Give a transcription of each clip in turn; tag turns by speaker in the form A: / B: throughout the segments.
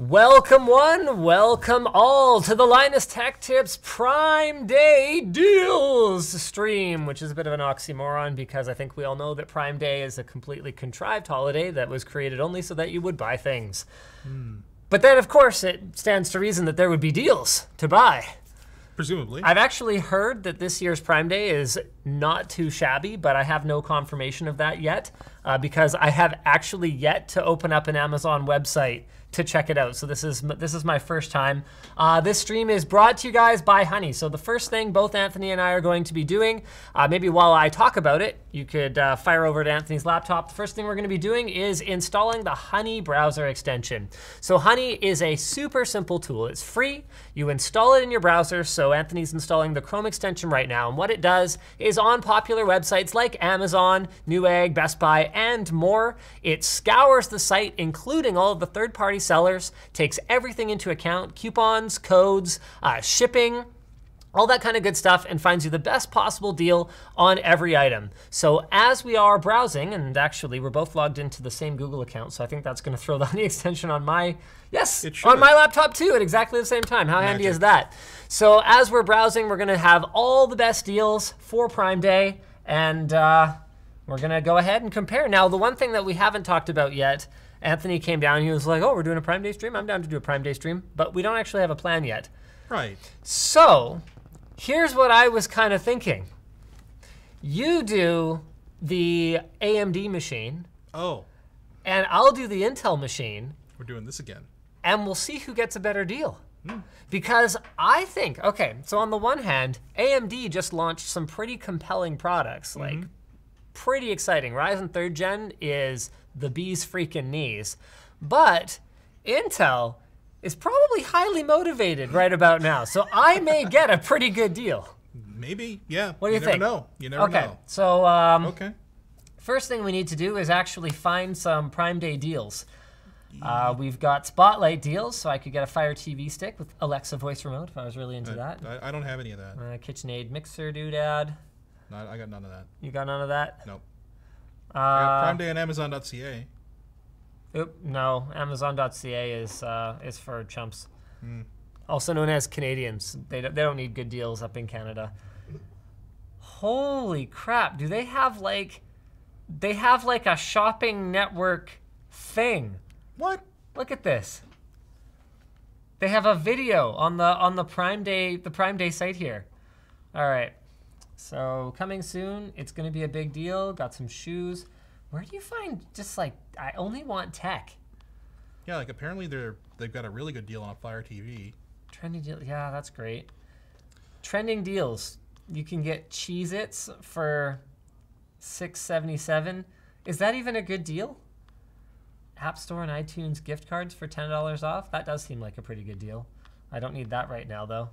A: Welcome one, welcome all to the Linus Tech Tips Prime Day Deals stream, which is a bit of an oxymoron because I think we all know that Prime Day is a completely contrived holiday that was created only so that you would buy things. But then, of course, it stands to reason that there would be deals to buy.
B: Presumably.
A: I've actually heard that this year's Prime Day is not too shabby, but I have no confirmation of that yet uh, because I have actually yet to open up an Amazon website to check it out. So this is this is my first time. Uh, this stream is brought to you guys by Honey. So the first thing both Anthony and I are going to be doing, uh, maybe while I talk about it, you could uh, fire over to Anthony's laptop. The first thing we're going to be doing is installing the Honey browser extension. So Honey is a super simple tool. It's free. You install it in your browser. So Anthony's installing the Chrome extension right now, and what it does is on popular websites like Amazon, Newegg, Best Buy, and more, it scours the site, including all of the third-party sellers, takes everything into account, coupons, codes, uh, shipping, all that kind of good stuff, and finds you the best possible deal on every item. So as we are browsing, and actually we're both logged into the same Google account, so I think that's gonna throw the Honey extension on my, yes, on my laptop too at exactly the same time. How handy is that? So as we're browsing, we're gonna have all the best deals for Prime Day, and uh, we're gonna go ahead and compare. Now, the one thing that we haven't talked about yet, Anthony came down, he was like, oh, we're doing a Prime Day stream? I'm down to do a Prime Day stream, but we don't actually have a plan yet.
B: right.
A: So, here's what I was kind of thinking. You do the AMD machine,
B: Oh,
A: and I'll do the Intel machine,
B: we're doing this again.
A: and we'll see who gets a better deal. Hmm. Because I think, okay, so on the one hand, AMD just launched some pretty compelling products, mm-hmm. like pretty exciting. Ryzen 3rd Gen is the bee's freaking knees. But Intel is probably highly motivated right about now. So I may get a pretty good deal.
B: Maybe, yeah.
A: What do you,
B: never
A: think?
B: know. You never
A: okay,
B: know.
A: so um,
B: Okay.
A: First thing we need to do is actually find some Prime Day deals. Uh, we've got Spotlight deals, so I could get a Fire TV stick with Alexa voice remote if I was really into that.
B: I, I don't have any of that.
A: Uh, KitchenAid mixer doodad.
B: No, I got none of that.
A: You got none of that?
B: Nope.
A: Uh,
B: Prime Day on Amazon.ca.
A: oop, no, Amazon.ca is uh, is for chumps.
B: Hmm.
A: Also known as Canadians. They don't, they don't need good deals up in Canada. Holy crap! Do they have like, they have like a shopping network thing?
B: What?
A: Look at this. They have a video on the on the Prime Day the Prime Day site here. All right. So coming soon, it's going to be a big deal. Got some shoes. Where do you find just like I only want tech?
B: Yeah, like apparently they're they've got a really good deal on a Fire TV.
A: Trending deal. Yeah, that's great. Trending deals. You can get Cheez-Its for 677. Is that even a good deal? App Store and iTunes gift cards for $10 off? That does seem like a pretty good deal. I don't need that right now though.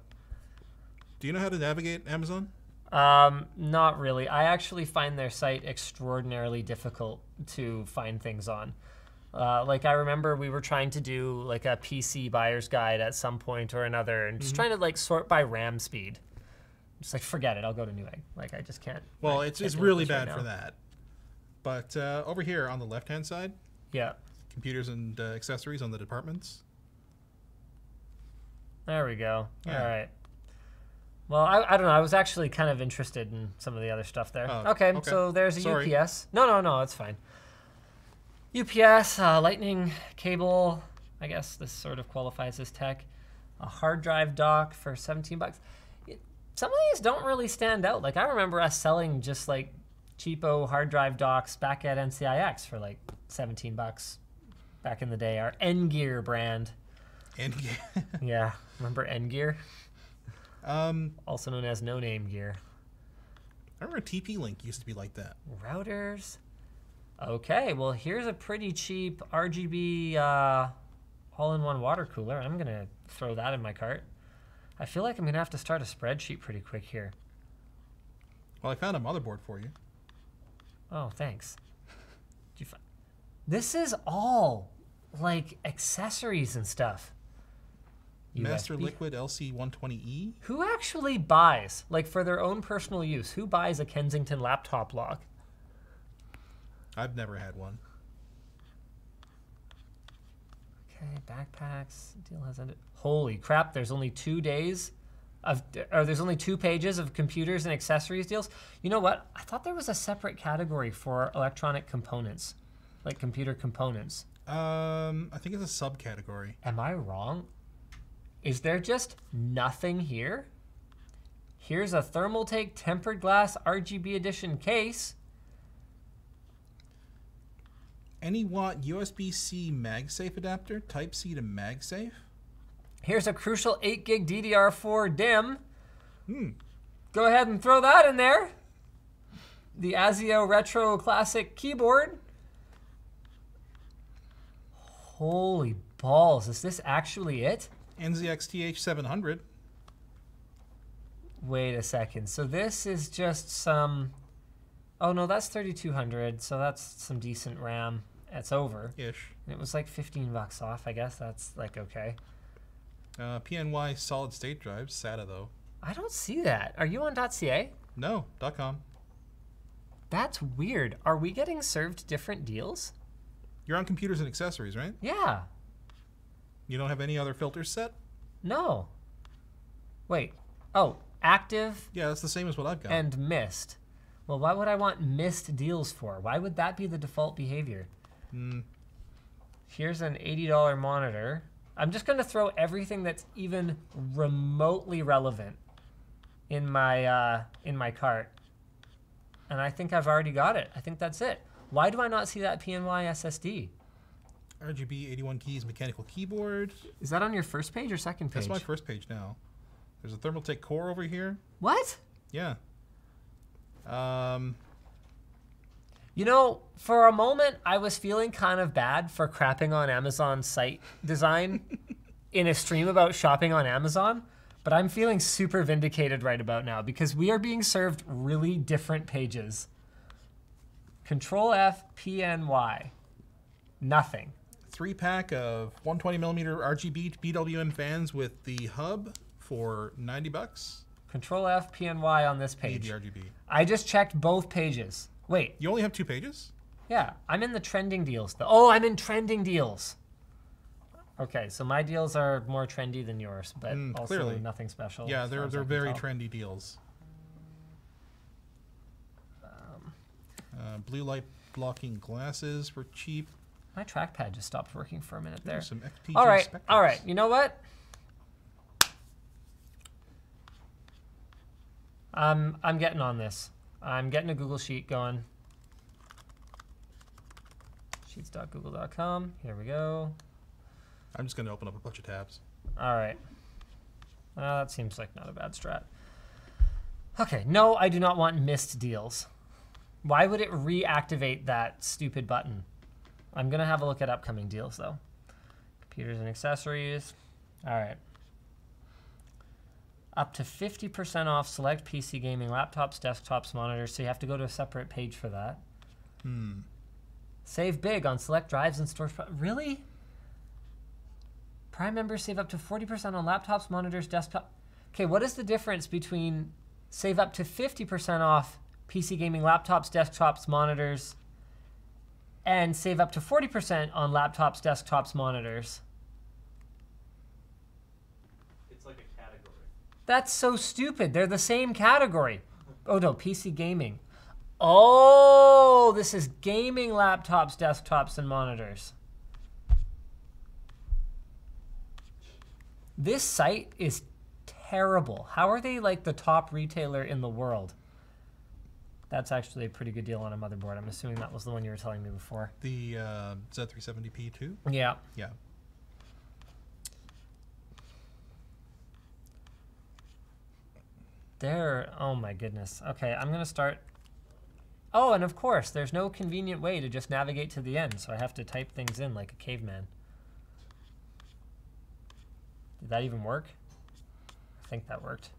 B: Do you know how to navigate Amazon?
A: Um, not really. I actually find their site extraordinarily difficult to find things on. Uh, like I remember we were trying to do like a PC buyer's guide at some point or another, and just trying to like sort by RAM speed. Just like forget it. I'll go to Newegg. Like I just can't.
B: Well,
A: I
B: it's,
A: can't
B: it's really
A: this right
B: bad for that. But uh, over here on the left hand side,
A: Yeah.
B: computers and uh, accessories on the departments.
A: There we go.
B: Yeah.
A: All right. Well, I, I don't know. I was actually kind of interested in some of the other stuff there.
B: Oh,
A: okay,
B: okay.
A: so there's a
B: Sorry.
A: UPS. No, no, no, it's fine. UPS, uh, lightning cable. I guess this sort of qualifies as tech. A hard drive dock for 17 bucks. It- Some of these don't really stand out. Like I remember us selling just like cheapo hard drive docks back at NCIX for like 17 bucks back in the day. Our N Gear brand.
B: And
A: Yeah, remember N Gear?
B: Um,
A: also known as no name gear.
B: I remember TP Link used to be like that.
A: Routers. Okay, well, here's a pretty cheap RGB uh, all in one water cooler. I'm going to throw that in my cart. I feel like I'm going to have to start a spreadsheet pretty quick here.
B: Well, I found a motherboard for you.
A: Oh, thanks. Did you fi- this is all like accessories and stuff.
B: Master
A: USB.
B: Liquid LC120E.
A: Who actually buys, like for their own personal use, who buys a Kensington laptop lock?
B: I've never had one.
A: Okay, backpacks. Deal has ended. Holy crap! There's only two days of, or there's only two pages of computers and accessories deals. You know what? I thought there was a separate category for electronic components, like computer components.
B: Um, I think it's a subcategory.
A: Am I wrong? Is there just nothing here? Here's a Thermaltake tempered glass RGB edition case.
B: Any watt USB-C MagSafe adapter, Type C to MagSafe.
A: Here's a crucial 8 gig DDR4 DIMM.
B: Hmm.
A: Go ahead and throw that in there. The Azio Retro Classic keyboard. Holy balls, is this actually it?
B: NZXT H700.
A: Wait a second. So this is just some. Oh no, that's 3200. So that's some decent RAM. It's over.
B: Ish.
A: It was like 15 bucks off. I guess that's like okay.
B: Uh, PNY solid state drives, SATA though.
A: I don't see that. Are you on .ca?
B: No, .com.
A: That's weird. Are we getting served different deals?
B: You're on computers and accessories, right?
A: Yeah.
B: You don't have any other filters set?
A: No. Wait. Oh, active
B: Yeah, that's the same as what I've got.
A: and missed. Well, why would I want missed deals for? Why would that be the default behavior?
B: Mm,
A: Here's an $80 monitor. I'm just going to throw everything that's even remotely relevant in my uh, in my cart. And I think I've already got it. I think that's it. Why do I not see that PNY SSD?
B: RGB 81 keys mechanical keyboard.
A: Is that on your first page or second page?
B: That's my first page now. There's a Thermaltake core over here.
A: what?
B: Yeah. Um,
A: You know, for a moment, I was feeling kind of bad for crapping on Amazon site design in a stream about shopping on Amazon, but I'm feeling super vindicated right about now because we are being served really different pages. Control F, P, N, Y. Nothing.
B: Three pack of 120 millimeter RGB BWM fans with the hub for 90 bucks.
A: Control F, PNY on this page.
B: RGB.
A: I just checked both pages. Wait,
B: You only have two pages?
A: Yeah, I'm in the trending deals. Though. Oh, I'm in trending deals. Okay, so my deals are more trendy than yours, but
B: Mm,
A: also
B: clearly.
A: nothing special.
B: Yeah, they're
A: far as I
B: they're very
A: tell.
B: trendy deals.
A: Um,
B: Uh, blue light blocking glasses for cheap.
A: My trackpad just stopped working for a minute there.
B: Some XPG
A: All right, all right. You know what? I'm I'm getting on this. I'm getting a Google Sheet going. Sheets.google.com. Here we go.
B: I'm just gonna open up a bunch of tabs.
A: All right. Uh, that seems like not a bad strat. Okay, no, I do not want missed deals. Why would it reactivate that stupid button? I'm going to have a look at upcoming deals, though. Computers and accessories. All right. Up to 50% off select PC gaming laptops, desktops, monitors, so you have to go to a separate page for that.
B: Hmm.
A: Save big on select drives and storage. Really? Prime members save up to 40% on laptops, monitors, desktop. Okay, what is the difference between save up to 50% off PC gaming laptops, desktops, monitors, and save up to 40% on laptops, desktops, monitors?
C: It's like a category.
A: That's so stupid. They're the same category. Oh no, PC gaming. Oh, this is gaming laptops, desktops, and monitors. This site is terrible. How are they like the top retailer in the world? That's actually a pretty good deal on a motherboard. I'm assuming that was the one you were telling me before.
B: The uh, Z370P too.
A: Yeah.
B: Yeah.
A: There, oh my goodness. Okay, I'm gonna start. Oh, and of course, there's no convenient way to just navigate to the end, so I have to type things in like a caveman. Did that even work? I think that worked.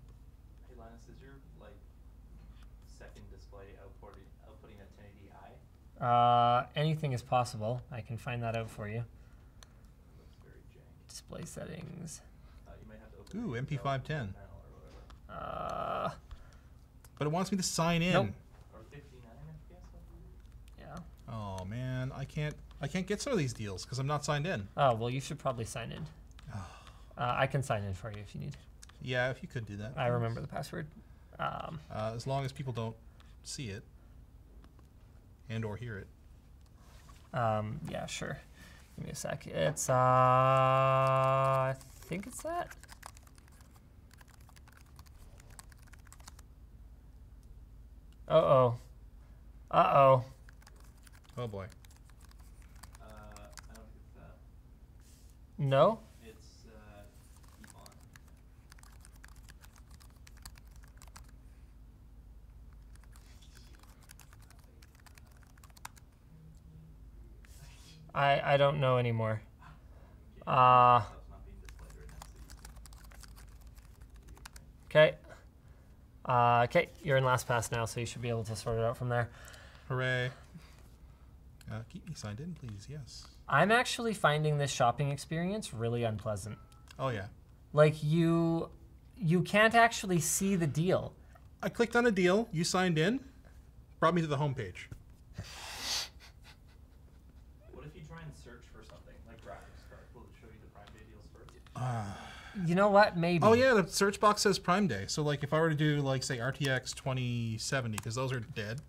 C: Hey Linus, is your like second display outputting outputting a 1080i?
A: Uh, anything is possible. I can find that out for you.
C: Looks very jank.
A: Display settings.
C: Uh, you might have to open
B: Ooh, MP510.
C: or.
A: Uh,
B: But it wants me to sign in.
A: Nope.
C: Or 59 FPS. I believe.
A: yeah.
B: Oh man, I can't I can't get some of these deals because I'm not signed in.
A: Oh well, you should probably sign in. Uh, I can sign in for you if you need.
B: Yeah, if you could do that.
A: I remember the password. Um,
B: Uh, as long as people don't see it and or hear it.
A: um, yeah, sure. Give me a sec. It's uh, I think it's that. Uh oh. Uh oh.
B: Oh boy.
C: Uh, I don't think it's that.
A: No.
C: It's uh, Yvonne.
A: I I don't know anymore. Uh,
C: Stuff's not being displayed right now, so you
A: okay. Uh, okay, you're in LastPass now, so you should be able to sort it out from there.
B: Hooray. Uh, keep me signed in, please. Yes.
A: I'm actually finding this shopping experience really unpleasant.
B: Oh yeah.
A: Like you you can't actually see the deal.
B: I clicked on a deal. You signed in. Brought me to the homepage.
C: What if you try and search for something like graphics card? Will it show you the Prime Day deals first?
A: You know what? Maybe.
B: Oh yeah, the search box says Prime Day. So like, if I were to do like say RTX 2070, because those are dead,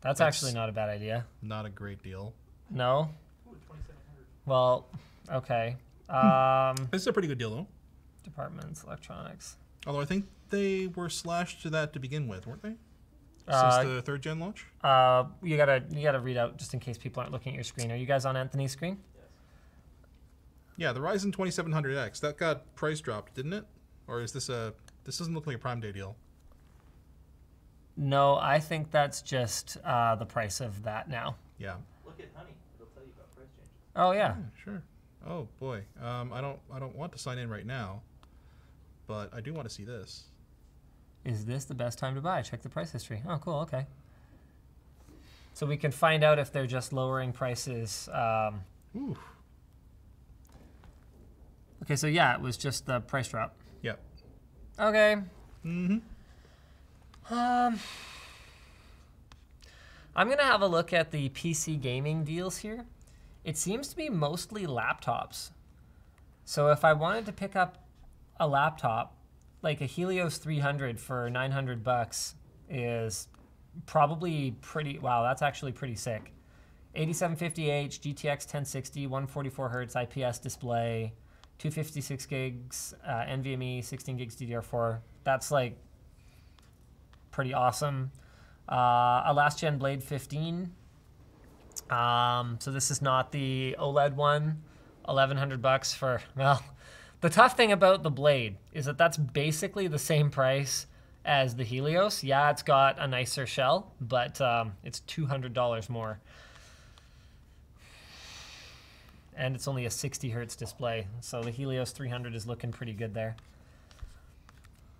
A: That's,
B: That's-
A: actually not a bad idea.
B: not a great deal.
A: No.
C: Ooh, 2700.
A: Well, okay. Um,
B: This is a pretty good deal though.
A: departments, electronics.
B: Although I think they were slashed to that to begin with, weren't they?
A: Uh,
B: Since the third gen launch.
A: Uh, you gotta you gotta read out just in case people aren't looking at your screen. Are you guys on Anthony's screen?
C: Yes.
B: Yeah, the Ryzen 2700X that got price dropped, didn't it? Or is this a? This doesn't look like a Prime Day deal.
A: No, I think that's just uh, the price of that now.
B: Yeah.
C: Look at Honey. It'll tell you about price changes.
A: Oh yeah.
B: Yeah, sure. Oh boy. Um, I don't. I don't want to sign in right now, but I do want to see this.
A: Is this the best time to buy? Check the price history. Oh, cool. Okay. So we can find out if they're just lowering prices. Um,
B: Ooh.
A: Okay, so yeah, it was just the price drop.
B: Yep.
A: Okay.
B: Mm-hmm.
A: Um, I'm gonna have a look at the PC gaming deals here. It seems to be mostly laptops. So if I wanted to pick up a laptop, like a Helios 300 for 900 bucks is probably pretty. Wow, that's actually pretty sick. 8750H, GTX 1060, 144 hertz IPS display, 256 gigs uh, NVMe, 16 gigs DDR4. That's like pretty awesome. Uh, a last gen Blade 15. Um, so this is not the OLED one. 1100 bucks for well. The tough thing about the Blade is that that's basically the same price as the Helios. Yeah, it's got a nicer shell, but um, it's $200 more. And it's only a 60 hertz display, so the Helios 300 is looking pretty good there.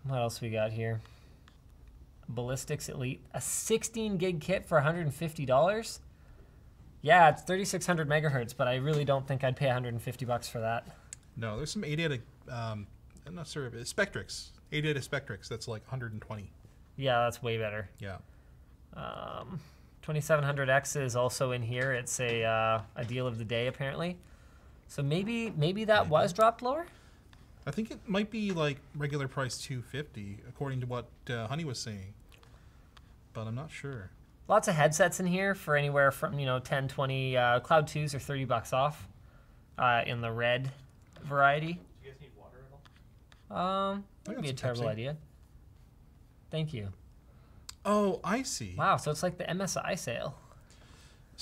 A: What else we got here? Ballistix Elite, a 16 gig kit for $150. Yeah, it's 3600 megahertz, but I really don't think I'd pay 150 bucks for that.
B: No, there's some ADATA. Um, I'm not sure. if it's Spectrix. ADATA Spectrix. That's like 120.
A: Yeah, that's way better.
B: Yeah.
A: Um, 2700X is also in here. It's a uh, a deal of the day apparently. So maybe maybe that
B: Maybe.
A: was dropped lower.
B: I think it might be like regular price 250, according to what uh, Honey was saying. But I'm not sure.
A: Lots of headsets in here for anywhere from you know 10, 20. Uh, Cloud 2s are 30 bucks off uh, in the red variety.
C: Do you guys need water at all?
A: Um, that would be a terrible
B: Pepsi.
A: idea. Thank you.
B: Oh, I see.
A: Wow, so it's like the MSI sale.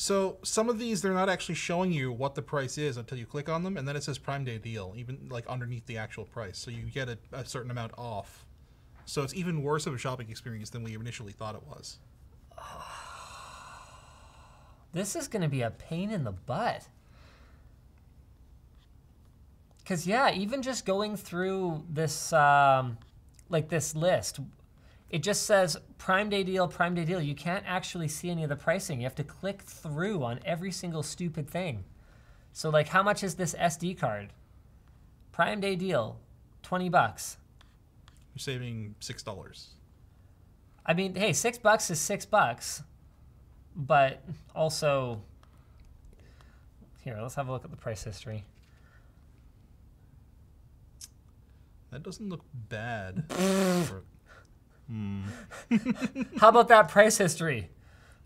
B: So some of these they're not actually showing you what the price is until you click on them, and then it says Prime Day deal, even like underneath the actual price. So you get a, a certain amount off. So it's even worse of a shopping experience than we initially thought it was.
A: This is going to be a pain in the butt. Cause yeah, even just going through this, um, like this list, it just says Prime Day deal, Prime Day deal. You can't actually see any of the pricing. You have to click through on every single stupid thing. So like, how much is this SD card? Prime Day deal, twenty bucks.
B: You're saving six dollars.
A: I mean, hey, six bucks is six bucks. but also here, let's have a look at the price history.
B: That doesn't look bad. Hmm.
A: How about that price history?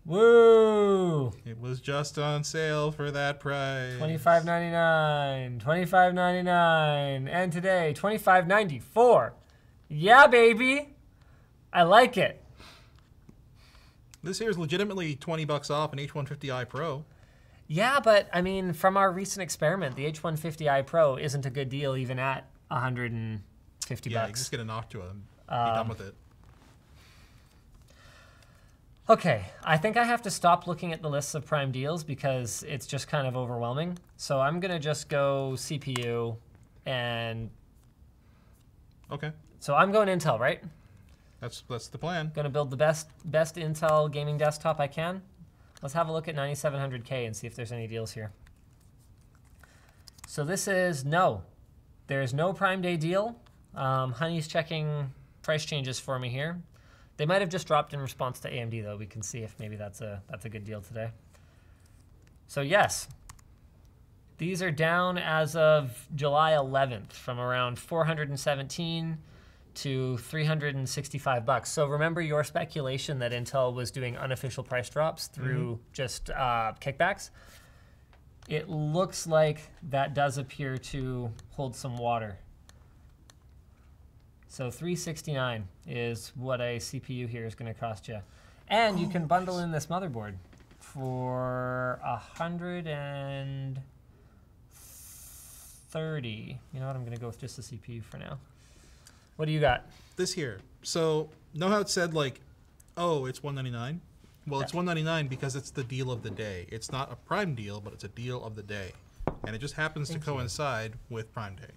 A: Woo!
B: It was just on sale for that price.
A: Twenty five ninety nine, twenty five ninety nine, and today twenty five ninety four. Yeah, baby, I like it.
B: This here is legitimately 20 bucks off an H150i Pro.
A: Yeah, but I mean, from our recent experiment, the H150i Pro isn't a good deal even at one hundred and fifty
B: Yeah,
A: bucks.
B: just get a Noctua and be
A: Um,
B: done with it.
A: Okay, I think I have to stop looking at the lists of prime deals because it's just kind of overwhelming. So I'm gonna just go CPU, and
B: Okay,
A: so I'm going Intel, right?
B: that's that's the plan.
A: Gonna build the best best Intel gaming desktop I can. Let's have a look at 9700K and see if there's any deals here. So this is no, there's no Prime Day deal. Um, Honey's checking price changes for me here. They might have just dropped in response to AMD though. We can see if maybe that's a that's a good deal today. So yes, these are down as of July 11th from around 417 to 365 bucks. So remember your speculation that Intel was doing unofficial price drops through just uh, kickbacks. It looks like that does appear to hold some water. So 369 is what a CPU here is going to cost you, and you can bundle in this motherboard for hundred and thirty. You know what? I'm going to go with just the CPU for now. What do you got?
B: This here. So know how it said like, oh, it's 199. Well, it's 199 because it's the deal of the day. It's not a Prime deal, but it's a deal of the day, and it just happens
A: Thank
B: to
A: you.
B: coincide with Prime Day.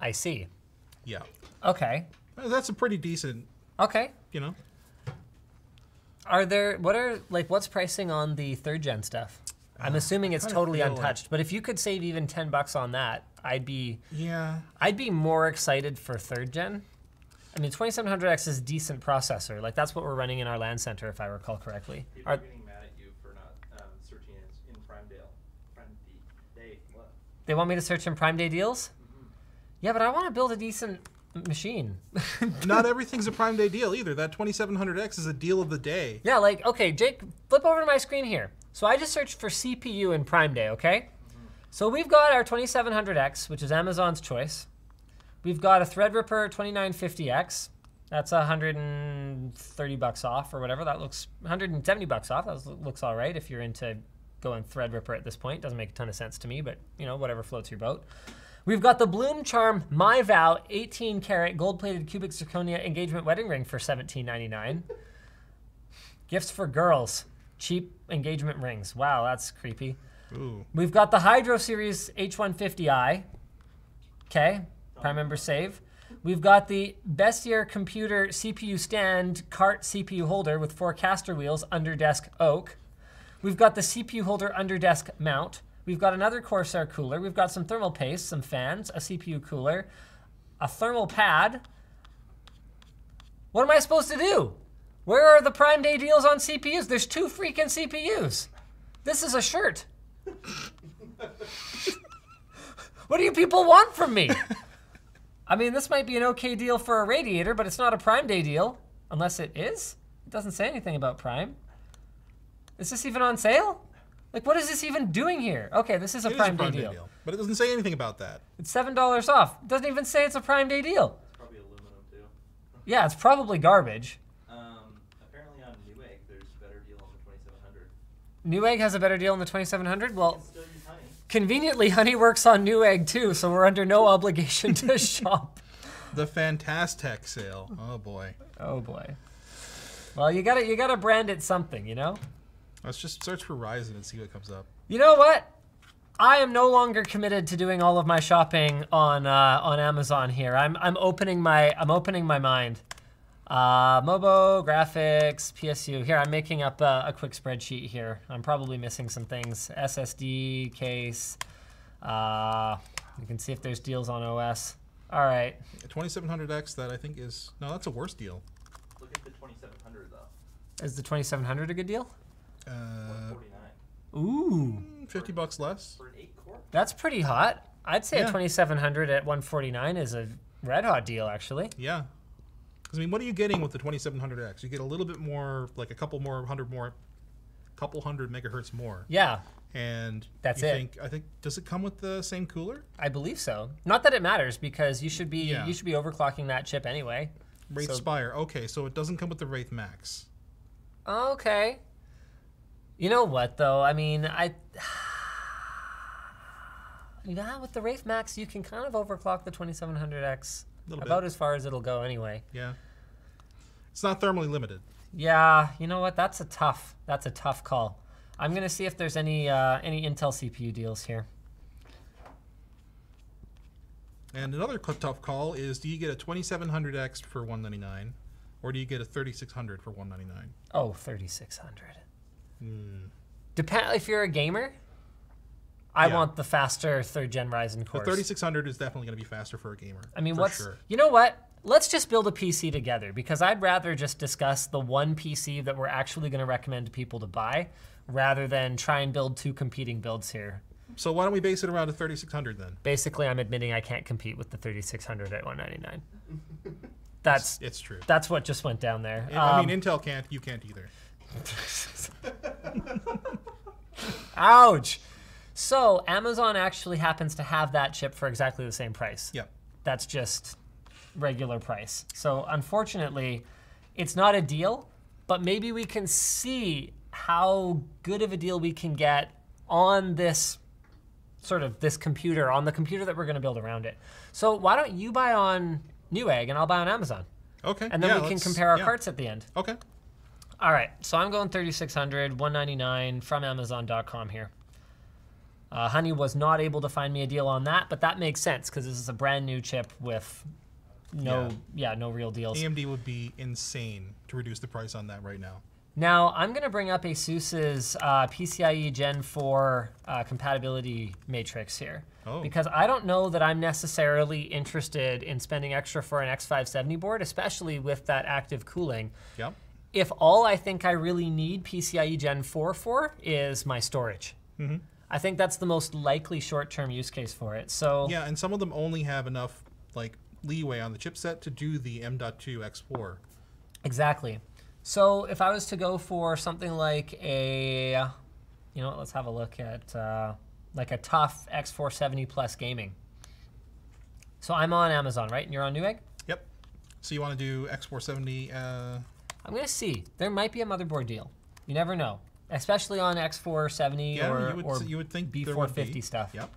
A: I see.
B: Yeah,
A: Okay.
B: Uh, that's a pretty decent.
A: Okay.
B: You know,
A: Are there what are like what's pricing on the third gen stuff? I'm assuming it's totally
B: feel like-
A: untouched, but if you could save even 10 bucks on that, I'd be
B: yeah.
A: I'd be more excited for third gen. I mean, 2700X is a decent processor. Like that's what we're running in our LAN center, if I recall correctly.
C: People
A: Are,
C: are getting mad at you for not um, searching in, in Prime Dale. Prime D. Day. What?
A: they want me to search in Prime Day deals? Yeah, but I want to build a decent machine.
B: Not everything's a Prime Day deal either. That 2700X is a deal of the day.
A: yeah, like okay, Jake, flip over to my screen here. So I just searched for CPU in Prime Day, okay? So we've got our 2700X, which is Amazon's choice. We've got a Threadripper 2950X. That's 130 bucks off or whatever. That looks 170 bucks off. That looks all right if you're into going Threadripper at this point. Doesn't make a ton of sense to me, but you know, whatever floats your boat. We've got the Bloom Charm My Vow 18 karat gold plated cubic zirconia engagement wedding ring for $17.99. Gifts for girls. Cheap engagement rings. Wow, that's creepy.
B: Ooh.
A: We've got the Hydro Series H150i. Okay, prime member save. We've got the Bestier Computer CPU stand cart CPU holder with four caster wheels under desk oak. We've got the CPU holder under desk mount. We've got another Corsair cooler. We've got some thermal paste, some fans, a CPU cooler, a thermal pad. What am I supposed to do? Where are the Prime Day deals on CPUs? There's two freaking CPUs. This is a shirt. what do you people want from me? I mean, this might be an okay deal for a radiator, but it's not a Prime Day deal. Unless it is? It doesn't say anything about Prime. Is this even on sale? Like, what is this even doing here? Okay, this is a
B: It is
A: Prime,
B: a Prime
A: Day,
B: Day
A: deal.
B: deal, but it doesn't say anything about that.
A: It's $7 off. It doesn't even say it's a Prime Day deal.
C: It's Probably aluminum too.
A: Yeah, it's probably garbage.
C: Um, apparently on Newegg, there's a better deal on the 2700.
A: Newegg has a better deal on the 2700. Well,
C: Can still honey.
A: conveniently, Honey works on Newegg too, so we're under no obligation to shop.
B: The Fantastech sale. Oh boy.
A: Oh boy. Well, you gotta you gotta brand it something, you know.
B: Let's just search for Ryzen and see what comes up.
A: You know what? I am no longer committed to doing all of my shopping on uh, on Amazon here. I'm I'm opening my I'm opening my mind. Uh, Mobo graphics PSU. Here I'm making up a, a quick spreadsheet here. I'm probably missing some things. SSD case. Uh, you can see if there's deals on OS. All right.
B: 2700X that I think is no, that's a worse deal.
C: Look at the 2700 though.
A: Is the 2700 a good deal?
B: Uh,
C: 149
A: Ooh,
B: 50 bucks less.
C: for an eight core.
A: that's pretty hot. I'd say a 2700 at 149 is a red hot deal, actually.
B: Yeah. 'Cause, I mean, what are you getting with the 2700X? You get a little bit more, like a couple more hundred more, couple hundred megahertz more.
A: Yeah,
B: And
A: That's
B: you
A: it.
B: Think, I think does it come with the same cooler?
A: I believe so. Not that it matters because you should be
B: Yeah.
A: you should be overclocking that chip anyway.
B: Wraith
A: So-
B: Spire. Okay, so it doesn't come with the Wraith Max.
A: Okay. You know what though? I mean, I yeah, with the Wraith Max, you can kind of overclock the 2700X about
B: bit.
A: as far as it'll go anyway.
B: Yeah. It's not thermally limited.
A: Yeah, you know what? That's a tough. That's a tough call. I'm gonna see if there's any uh, any Intel CPU deals here.
B: And another tough call is: Do you get a 2700X for 199, or do you get a 3600 for 199?
A: Oh, 3600.
B: Hmm.
A: Depend if you're a gamer. I
B: Yeah.
A: want the faster third gen Ryzen
B: core.
A: The
B: 3600 is definitely going to be faster for a gamer.
A: I mean, what's
B: sure.
A: you know what? Let's just build a PC together because I'd rather just discuss the one PC that we're actually going to recommend to people to buy, rather than try and build two competing builds here.
B: So why don't we base it around a 3600 then?
A: Basically, I'm admitting I can't compete with the 3600 at 199. That's
B: It's true.
A: that's what just went down there.
B: I
A: Um,
B: mean, Intel can't. You can't either.
A: ouch. So Amazon actually happens to have that chip for exactly the same price.
B: Yep.
A: that's just regular price. So unfortunately, it's not a deal, but maybe we can see how good of a deal we can get on this sort of this computer, on the computer that we're going to build around it. So why don't you buy on Newegg and I'll buy on Amazon?
B: Okay.
A: And then
B: yeah,
A: we can compare our
B: yeah.
A: carts at the end.
B: Okay.
A: All right, so I'm going 3600, 199 from Amazon.com here. Uh, Honey was not able to find me a deal on that, but that makes sense because this is a brand new chip with no, yeah, no real deals.
B: AMD would be insane to reduce the price on that right now.
A: Now I'm going to bring up ASUS's uh, PCIe Gen 4 uh, compatibility matrix here.
B: Oh.
A: Because I don't know that I'm necessarily interested in spending extra for an X570 board, especially with that active cooling.
B: Yep.
A: If all I think I really need PCIe Gen 4 for is my storage.
B: Mm-hmm.
A: I think that's the most likely short-term use case for it. So
B: Yeah, and some of them only have enough like leeway on the chipset to do the M.2 X4.
A: exactly. So if I was to go for something like a, you know, what, let's have a look at uh, like a tough X470 Plus gaming. So I'm on Amazon, right? And you're on Newegg.
B: Yep. So you want to do X470? Uh,
A: I'm gonna see. There might be a motherboard deal. You never know, especially on X470
B: yeah,
A: or,
B: you would
A: or
B: you would think
A: B450
B: be.
A: stuff.
B: Yep.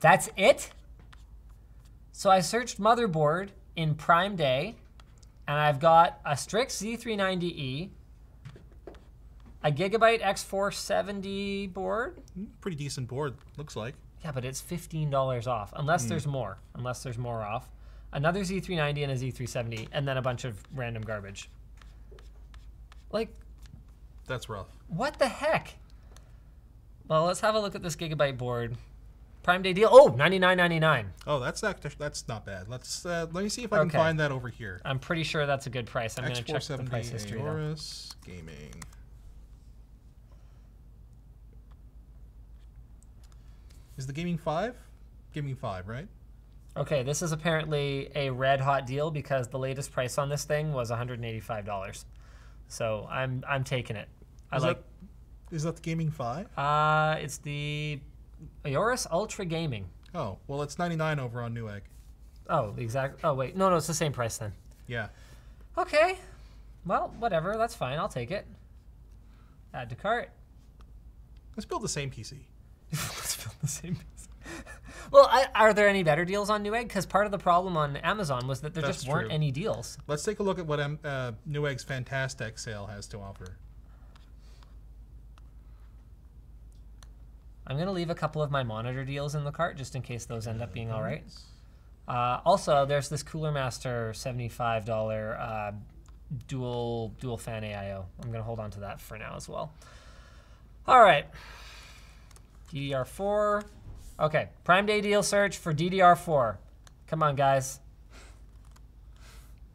A: That's it? So I searched motherboard in Prime Day, and I've got a Strix Z390E, a Gigabyte X470 board.
B: Hmm, pretty decent board, looks like.
A: Yeah, but it's $15 off, unless hmm. there's more. Unless there's more off. Another Z390 and a Z370, and then a bunch of random garbage. Like,
B: That's rough.
A: what the heck? Well, let's have a look at this Gigabyte board. Prime Day deal. Oh, $99.99.
B: Oh, that's not that's not bad. Let's uh, let me see if I can find that over here.
A: I'm pretty sure that's a good price. I'm going to check the
B: X470
A: price history. though.
B: Aorus Gaming. Is the gaming five? Gaming five, right?
A: Okay, this is apparently a red hot deal because the latest price on this thing was $185. So I'm I'm taking it. I
B: Is
A: like.
B: that, is that the gaming five?
A: Uh, it's the Aorus Ultra Gaming.
B: Oh, well, it's 99 over on Newegg.
A: Oh, the exact. Oh wait, no, no, it's the same price then.
B: Yeah.
A: Okay, well, whatever. That's fine. I'll take it. Add to cart.
B: Let's build the same PC.
A: Let's build the same. Well, I, are there any better deals on Newegg? Because part of the problem on Amazon was that there
B: That's
A: just weren't
B: true.
A: any deals.
B: Let's take a look at what M- uh, Newegg's Fantastech sale has to offer.
A: I'm gonna leave a couple of my monitor deals in the cart just in case those end up being all right. Uh, also, there's this Cooler Master seventy-five dollar uh, dual dual fan AIO. I'm gonna hold on to that for now as well. All right, DDR4. Okay, Prime Day deal search for DDR4. Come on, guys.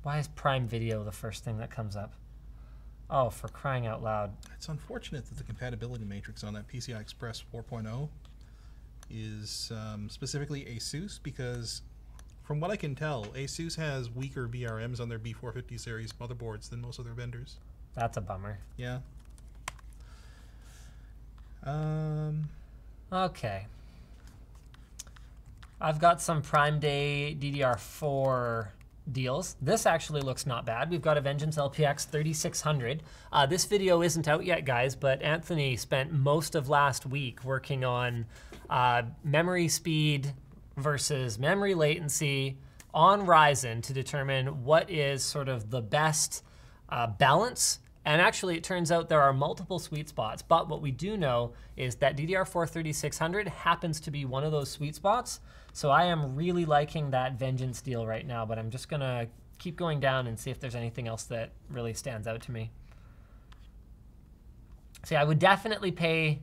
A: Why is Prime Video the first thing that comes up? Oh, for crying out loud.
B: It's unfortunate that the compatibility matrix on that PCI Express 4.0 is um, specifically ASUS because, from what I can tell, ASUS has weaker VRMs on their B450 series motherboards than most of their vendors.
A: That's a bummer.
B: Yeah. Um,
A: Okay. I've got some Prime Day DDR4 deals. This actually looks not bad. We've got a Vengeance LPX 3600. Uh, this video isn't out yet, guys, but Anthony spent most of last week working on uh, memory speed versus memory latency on Ryzen to determine what is sort of the best uh, balance. And actually, it turns out there are multiple sweet spots. But what we do know is that DDR4 3600 happens to be one of those sweet spots. So I am really liking that Vengeance deal right now, but I'm just going to keep going down and see if there's anything else that really stands out to me. See, I would definitely pay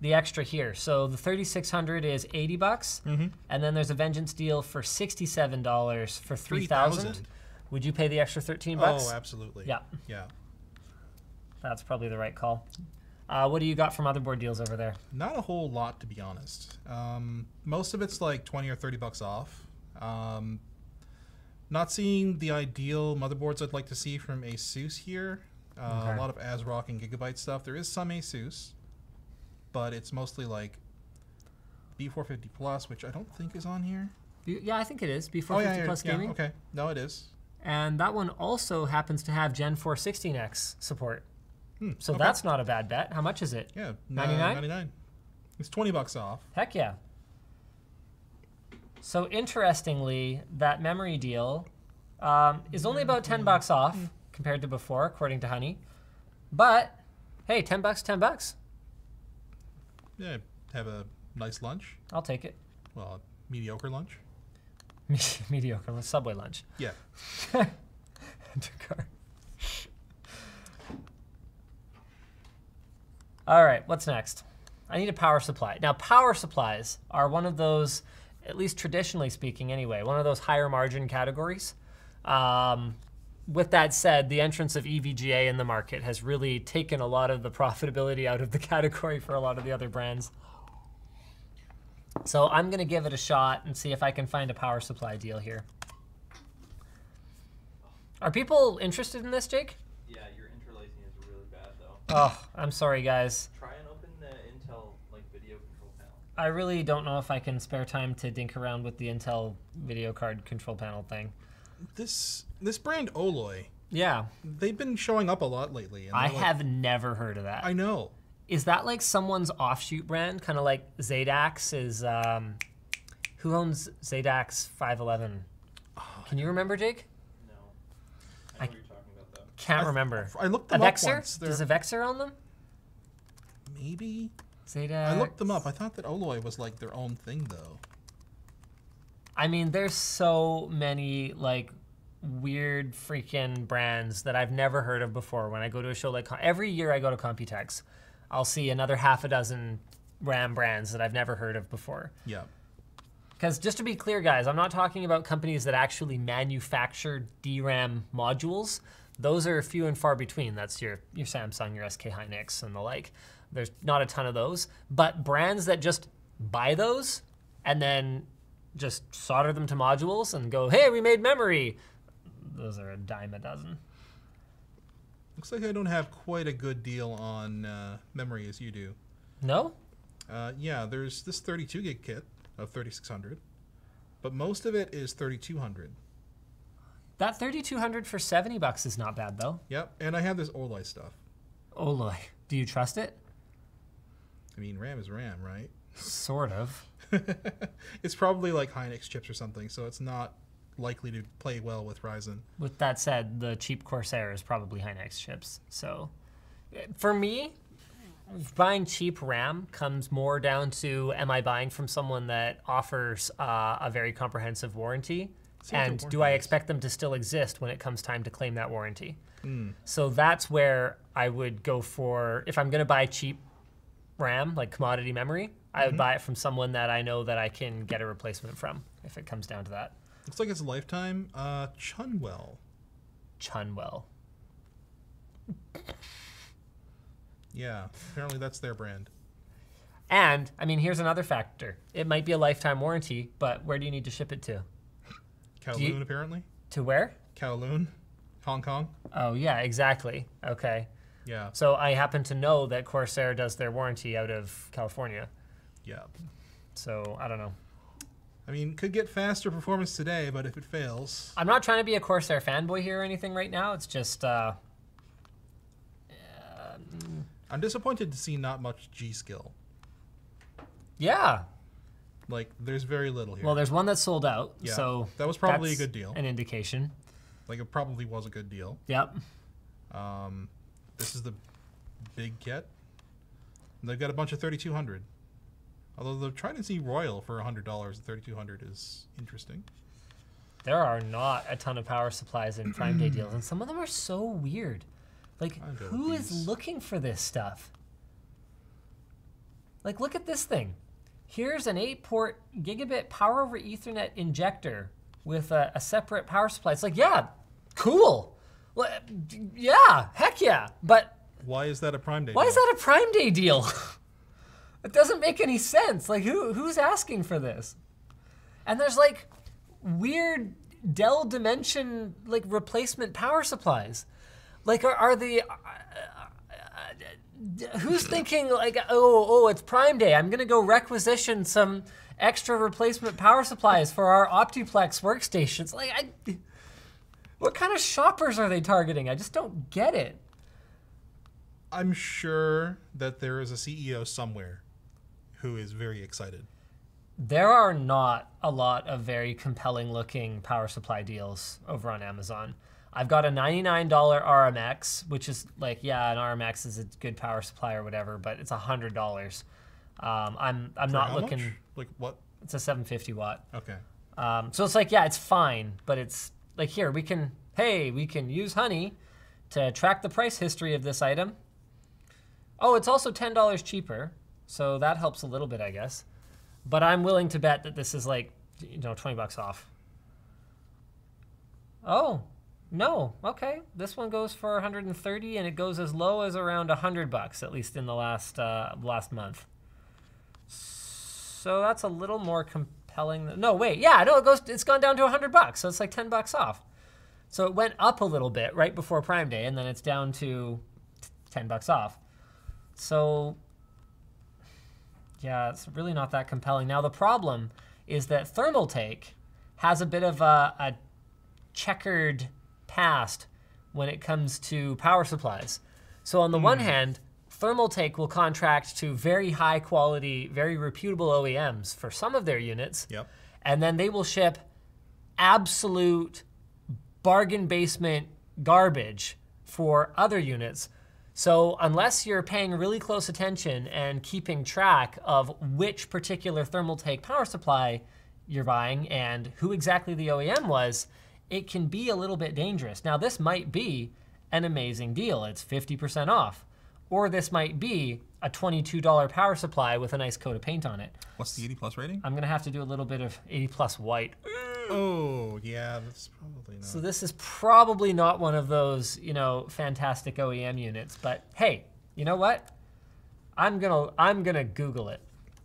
A: the extra here. So the 3600 is 80 bucks, mm-hmm. and then there's a Vengeance deal for $67 for 3000.
B: 3,000.
A: Would you pay the extra 13 bucks?
B: oh, absolutely.
A: Yeah.
B: Yeah.
A: That's probably the right call. Uh, what do you got for motherboard deals over there?
B: Not a whole lot, to be honest. Um, most of it's like 20 or 30 bucks off. Um, not seeing the ideal motherboards I'd like to see from Asus here. Uh,
A: Okay.
B: A lot of ASRock and Gigabyte stuff. There is some Asus, but it's mostly like B450 Plus, which I don't think is on here.
A: Yeah, I think it is. B450
B: oh, yeah, yeah,
A: Plus
B: yeah,
A: Gaming.
B: Okay. No, it is.
A: And that one also happens to have Gen 4 16X support.
B: Hmm,
A: So
B: okay.
A: that's not a bad bet. How much is it?
B: Yeah.
A: 99?
B: 99. It's 20 bucks off.
A: Heck yeah. So interestingly, that memory deal um, is only about 10 bucks off compared to before, according to Honey. But hey, 10 bucks, 10 bucks.
B: Yeah. Have a nice lunch.
A: I'll take it.
B: Well, a mediocre lunch.
A: Mediocre Subway lunch.
B: Yeah.
A: All right, what's next? I need a power supply. Now, power supplies are one of those, at least traditionally speaking, anyway, one of those higher margin categories. Um, with that said, the entrance of EVGA in the market has really taken a lot of the profitability out of the category for a lot of the other brands. So I'm going to give it a shot and see if I can find a power supply deal here. Are people interested in this, Jake?
C: Yeah, your interlacing is really bad though.
A: Oh, I'm sorry, guys.
C: Try and open the Intel like video control panel.
A: I really don't know if I can spare time to dink around with the Intel video card control panel thing.
B: This this brand Oloy,
A: Yeah,
B: they've been showing up a lot lately. And
A: I
B: like-
A: have never heard of that.
B: I know.
A: Is that like someone's offshoot brand? Kind of like Zadax is. Um, who owns Zadax 511? Can you remember, Jake?
C: No. I know
A: I-
C: what you're talking about though.
A: Can't
B: I-
A: remember.
B: I looked them up once. They're-
A: Does Avexer own them?
B: Maybe
A: Zadax.
B: I looked them up. I thought that Oloy was like their own thing, though.
A: I mean, there's so many like weird freaking brands that I've never heard of before. When I go to a show like every year, I go to Computex, I'll see another half a dozen RAM brands that I've never heard of before.
B: Yeah.
A: Because just to be clear, guys, I'm not talking about companies that actually manufacture DRAM modules. Those are few and far between. That's your your Samsung, your SK Hynix, and the like. There's not a ton of those, but brands that just buy those and then just solder them to modules and go, "Hey, we made memory." Those are a dime a dozen.
B: Looks like I don't have quite a good deal on uh, memory as you do.
A: No,
B: Uh, yeah, there's this 32 gig kit of 3600, but most of it is 3200.
A: That 3200 for 70 bucks is not bad though.
B: Yep, and I have this Oloy stuff.
A: Oloy, do you trust it?
B: I mean, RAM is RAM, right?
A: Sort of.
B: it's probably like Hynix chips or something, so it's not likely to play well with Ryzen.
A: With that said, the cheap Corsair is probably Hynix chips. So, for me, buying cheap RAM comes more down to am I buying from someone that offers uh, a very comprehensive warranty? And do I expect them to still exist when it comes time to claim that warranty?
B: Hmm.
A: So that's where I would go for if I'm going to buy cheap RAM, like commodity memory, I
B: Mm-hmm.
A: would buy it from someone that I know that I can get a replacement from if it comes down to that.
B: Looks like it's a lifetime. Uh, Chunwell.
A: Chunwell.
B: Yeah, apparently that's their brand.
A: And I mean, here's another factor. It might be a lifetime warranty, but where do you need to ship it to?
B: Kowloon,
A: you-
B: apparently.
A: To where?
B: Kowloon, Hong Kong.
A: Oh yeah, exactly. Okay.
B: Yeah,
A: So I happen to know that Corsair does their warranty out of California.
B: yeah.
A: So I don't know.
B: I mean, could get faster performance today, but if it fails,
A: I'm not trying to be a Corsair fanboy here or anything right now. It's just uh,
B: I'm disappointed to see not much G.Skill.
A: yeah.
B: Like, there's very little here.
A: Well, there's one that's sold out.
B: Yeah,
A: So
B: that was probably a good deal.
A: An indication.
B: like, it probably was a good deal.
A: Yep.
B: Um, this is the big get. And they've got a bunch of 3200. Although the Trident Z Royal for $100 and 3200 is interesting.
A: There are not a ton of power supplies in Prime Day deals, and some of them are so weird. Like, who is looking for this stuff? Like, look at this thing. Here's an 8 port gigabit power over Ethernet injector with a, a separate power supply. It's like, yeah, cool. Yeah, heck yeah. But
B: Why is that a Prime Day?
A: why is that a Prime Day deal? it doesn't make any sense. Like, who who's asking for this? And there's like weird Dell Dimension like replacement power supplies. Like, are, are the who's thinking like, oh, oh, it's Prime Day. I'm gonna go requisition some extra replacement power supplies for our Optiplex workstations. Like, I, what kind of shoppers are they targeting? I just don't get it.
B: I'm sure that there is a CEO somewhere who is very excited.
A: There are not a lot of very compelling looking power supply deals over on Amazon. I've got a $99 RMX, which is like, yeah, an RMX is a good power supply or whatever, but it's $100. Um, I'm I'm
B: For
A: not looking.
B: much? Like what?
A: It's a 750 watt.
B: Okay.
A: Um, so it's like, yeah, it's fine, but it's like here we can, hey, we can use Honey to track the price history of this item. Oh, it's also ten dollars cheaper, so that helps a little bit, I guess. But I'm willing to bet that this is like, you know, twenty bucks off. Oh, no, okay. This one goes for 130, and it goes as low as around 100 bucks, at least in the last uh, last month. So that's a little more compelling. Than, no, wait, yeah, no, it goes. It's gone down to 100 bucks, so it's like 10 bucks off. So it went up a little bit right before Prime Day, and then it's down to 10 bucks off. So yeah, it's really not that compelling. Now the problem is that Thermaltake has a bit of a, a checkered past when it comes to power supplies. So on the one hmm. hand, Thermaltake will contract to very high quality, very reputable OEMs for some of their units,
B: Yep.
A: and then they will ship absolute bargain basement garbage for other units. So unless you're paying really close attention and keeping track of which particular Thermaltake power supply you're buying and who exactly the OEM was, it can be a little bit dangerous. Now this might be an amazing deal. It's 50% off. Or this might be a $22 power supply with a nice coat of paint on it.
B: What's the 80 plus rating?
A: I'm gonna have to do a little bit of 80 plus white.
B: Oh, yeah, that's probably not.
A: So this is probably not one of those, you know, fantastic OEM units, but hey, you know what? I'm gonna I'm gonna Google it.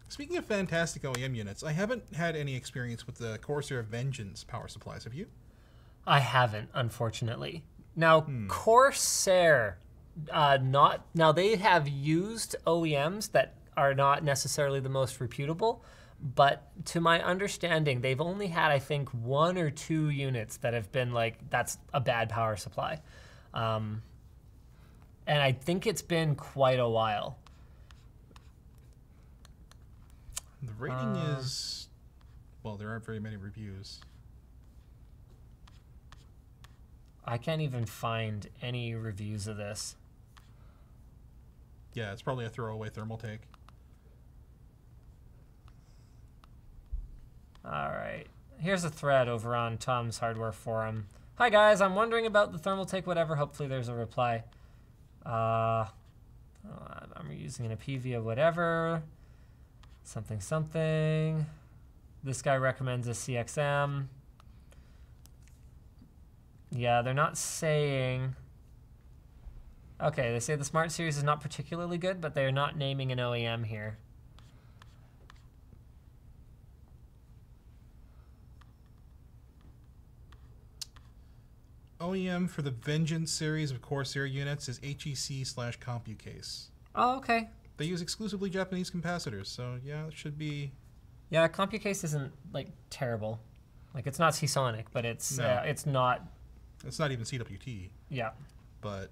B: Speaking of fantastic OEM units, I haven't had any experience with the Corsair Vengeance power supplies. Have you?
A: I haven't, unfortunately. Now Corsair, uh, not now they have used OEMs that are not necessarily the most reputable, but to my understanding, they've only had I think one or two units that have been like that's a bad power supply, um, and I think it's been quite a while.
B: The rating
A: Uh,
B: is. Well, there aren't very many reviews.
A: I can't even find any reviews of this.
B: Yeah, it's probably a throwaway Thermaltake.
A: All right. Here's a thread over on Tom's Hardware Forum. Hi guys, I'm wondering about the Thermaltake whatever. Hopefully there's a reply. Uh, I'm using an Apevia whatever. Something something. This guy recommends a CXM. Yeah, they're not saying. Okay, they say the Smart Series is not particularly good, but they're not naming an OEM here.
B: OEM for the Vengeance series of Corsair units is HEC slash CompuCase.
A: Oh, okay.
B: They use exclusively Japanese capacitors, so yeah, it should be.
A: Yeah, CompuCase isn't like terrible. Like it's not Seasonic, but it's
B: No.
A: uh, it's not.
B: It's not even CWT,
A: Yeah,
B: but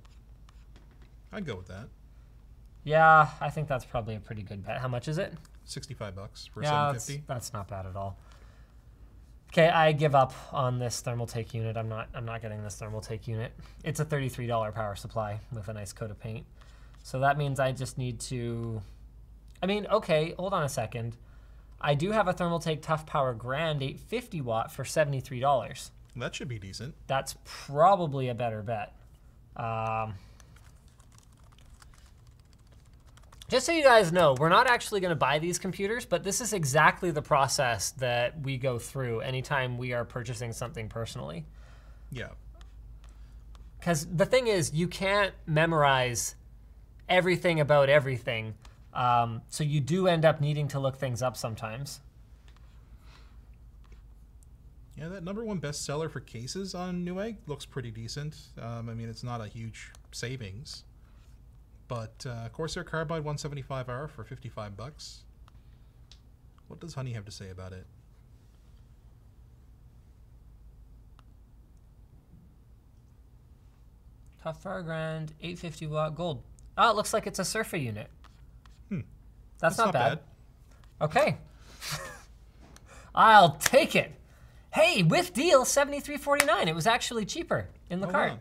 B: I'd go with that.
A: yeah. I think that's probably a pretty good bet. How much is it?
B: Sixty-five bucks for
A: yeah,
B: seven
A: that's, that's not bad at all. Okay, I give up on this Thermaltake unit. I'm not. I'm not getting this Thermaltake unit. It's a thirty-three dollar power supply with a nice coat of paint. So that means I just need to. I mean, okay, hold on a second. I do have a Thermaltake Toughpower Grand 850 watt for seventy-three dollars.
B: That should be decent.
A: That's probably a better bet. Um, just so you guys know, we're not actually going to buy these computers, but this is exactly the process that we go through anytime we are purchasing something personally.
B: Yeah.
A: Because the thing is, you can't memorize everything about everything. Um, so you do end up needing to look things up sometimes.
B: Yeah, that number one bestseller for cases on Newegg looks pretty decent. Um, I mean, it's not a huge savings, but uh, Corsair Carbide 175R for 55 bucks. What does Honey have to say about it?
A: Toughpower Grand, 850 watt gold. Oh, it looks like it's a Surfer unit.
B: Hmm.
A: That's, not, bad. Okay. I'll take it. Hey, with deal, 73.49. It was actually cheaper in the
B: Oh,
A: cart.
B: wow.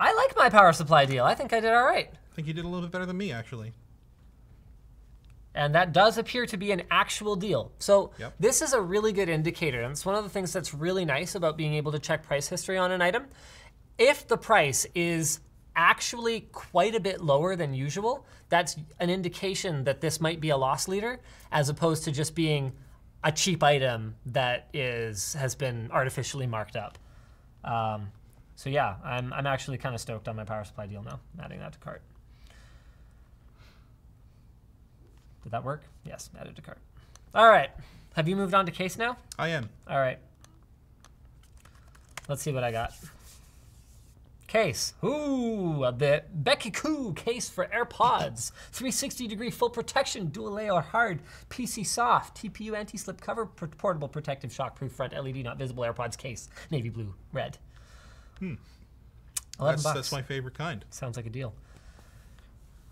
A: I like my power supply deal. I think I did all right.
B: I think you did a little bit better than me, actually.
A: And that does appear to be an actual deal. So
B: Yep.
A: this is a really good indicator. And it's one of the things that's really nice about being able to check price history on an item. If the price is actually quite a bit lower than usual, that's an indication that this might be a loss leader as opposed to just being a cheap item that is has been artificially marked up. Um, so yeah, I'm, I'm actually kind of stoked on my power supply deal now. Adding that to cart. Did that work? Yes, added to cart. All right. Have you moved on to case now?
B: I am.
A: All right. Let's see what I got. Case. Ooh, the Becky Koo case for AirPods. 360 degree full protection, dual layer hard, PC soft, TPU anti slip cover, portable protective shockproof front LED not visible AirPods case, navy blue, red. Hmm. 11
B: That's,
A: bucks.
B: that's my favorite kind.
A: Sounds like a deal.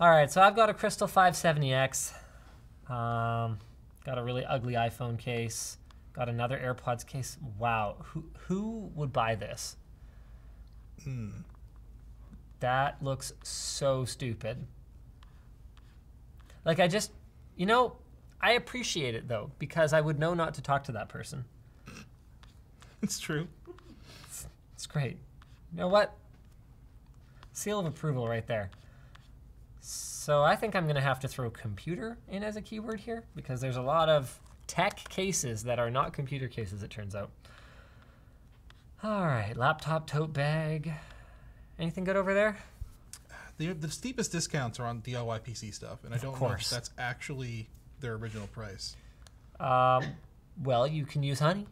A: All right, so I've got a Crystal 570X. Um, got a really ugly iPhone case. Got another AirPods case. Wow, who who would buy this? That looks so stupid. Like I just, you know, I appreciate it though because I would know not to talk to that person.
B: It's true.
A: It's great. You know what? Seal of approval right there. So I think I'm going to have to throw computer in as a keyword here because there's a lot of tech cases that are not computer cases, it turns out. All right, laptop tote bag. Anything good over there?
B: The, the steepest discounts are on DIY PC stuff, and I don't know
A: course.
B: if that's actually their original price.
A: Um, well, you can use Honey,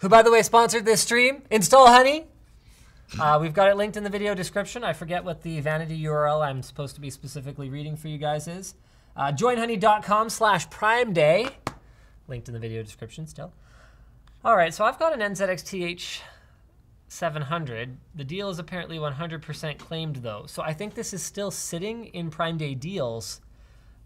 A: who, by the way, sponsored this stream. Install Honey. Uh, we've got it linked in the video description. I forget what the vanity URL I'm supposed to be specifically reading for you guys is. Uh, joinhoney.com slash prime day. Linked in the video description still. All right, so I've got an NZXT H700. The deal is apparently 100% claimed, though. So I think this is still sitting in Prime Day deals,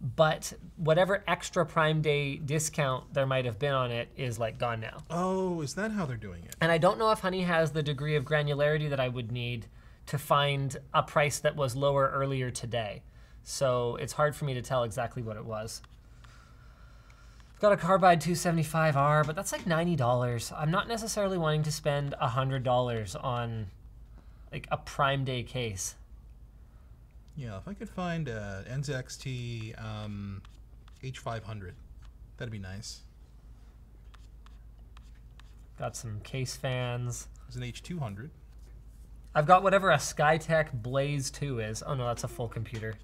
A: but whatever extra Prime Day discount there might have been on it is like gone now.
B: Oh, is that how they're doing it?
A: And I don't know if Honey has the degree of granularity that I would need to find a price that was lower earlier today. So it's hard for me to tell exactly what it was. Got a Carbide 275R, but that's like $90. I'm not necessarily wanting to spend $100 on like a Prime Day case.
B: Yeah, if I could find a NZXT um, H500, that'd be nice.
A: Got some case fans.
B: There's an H200.
A: I've got whatever a Skytech Blaze 2 is. Oh no, that's a full computer.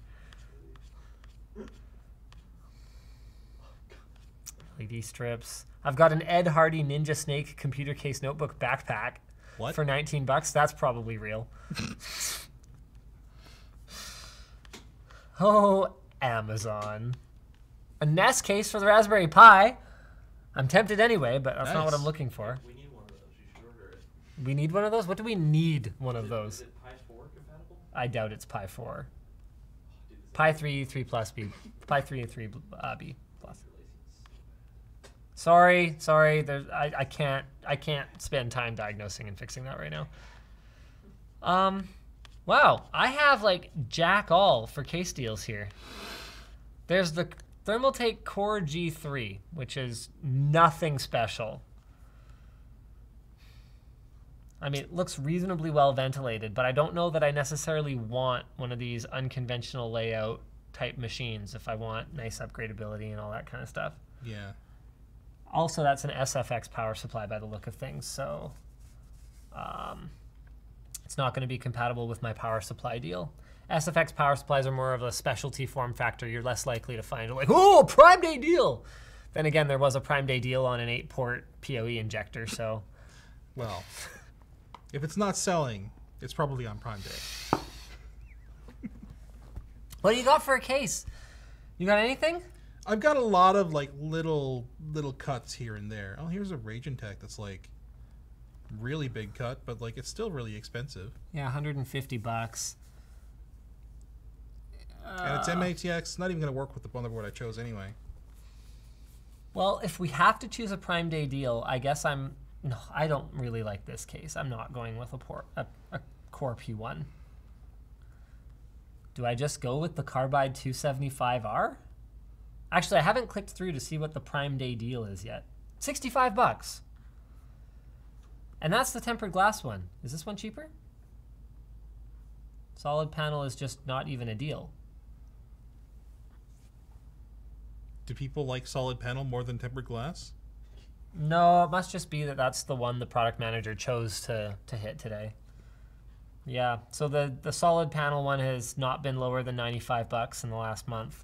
A: LED strips. I've got an Ed Hardy Ninja Snake computer case notebook backpack
B: What?
A: for 19 bucks. That's probably real. oh, Amazon. A Nest case for the Raspberry Pi. I'm tempted anyway, but that's not what I'm looking for.
C: We need one of those. You should order it.
A: We need one of those? What do we need one of
C: it-
A: those?
C: Is it Pi 4 compatible?
A: I doubt it's Pi 4. Pi 3, 3 plus B. Pi 3 and 3 uh, B plus.
C: interlacing is so bad.
A: Sorry, sorry. I, I can't I can't spend time diagnosing and fixing that right now. Um, wow. I have like jack all for case deals here. There's the Thermaltake Core G3, which is nothing special. I mean, it looks reasonably well ventilated, but I don't know that I necessarily want one of these unconventional layout type machines if I want nice upgradability and all that kind of stuff.
B: Yeah.
A: Also, that's an SFX power supply by the look of things, so um, it's not going to be compatible with my power supply deal. SFX power supplies are more of a specialty form factor. You're less likely to find like, oh, Prime Day deal. Then again, there was a Prime Day deal on an eight-port PoE injector, so
B: Well, if it's not selling, it's probably on Prime Day.
A: what do you got for a case? You got anything?
B: I've got a lot of like little little cuts here and there. Oh, here's a Raijintek that's like really big cut, but like it's still really expensive.
A: Yeah, 150 bucks.
B: and it's uh. MATX. Not even going to work with the motherboard I chose anyway.
A: Well, if we have to choose a Prime Day deal, I guess I'm no, I don't really like this case. I'm not going with a, por- a, a Core P1. Do I just go with the Carbide 275R? Actually, I haven't clicked through to see what the Prime Day deal is yet. 65 bucks. And that's the tempered glass one. Is this one cheaper? Solid panel is just not even a deal.
B: Do people like solid panel more than tempered glass?
A: No, it must just be that that's the one the product manager chose to, to hit today. Yeah, so the, the solid panel one has not been lower than 95 bucks in the last month.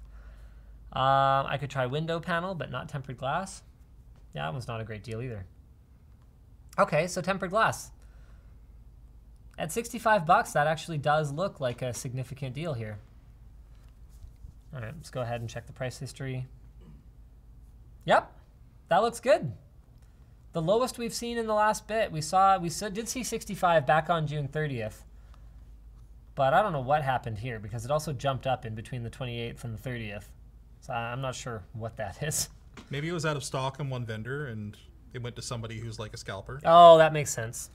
A: Um, I could try window panel, but not tempered glass. Yeah, that one's not a great deal either. Okay, so tempered glass. At 65 bucks, that actually does look like a significant deal here. All right, let's go ahead and check the price history. Yep, that looks good. The lowest we've seen in the last bit. We saw we did see 65 back on June 30th. But I don't know what happened here because it also jumped up in between the 28th and the 30th. So I'm not sure what that is.
B: Maybe it was out of stock on one vendor and it went to somebody who's like a scalper.
A: Oh, that makes sense.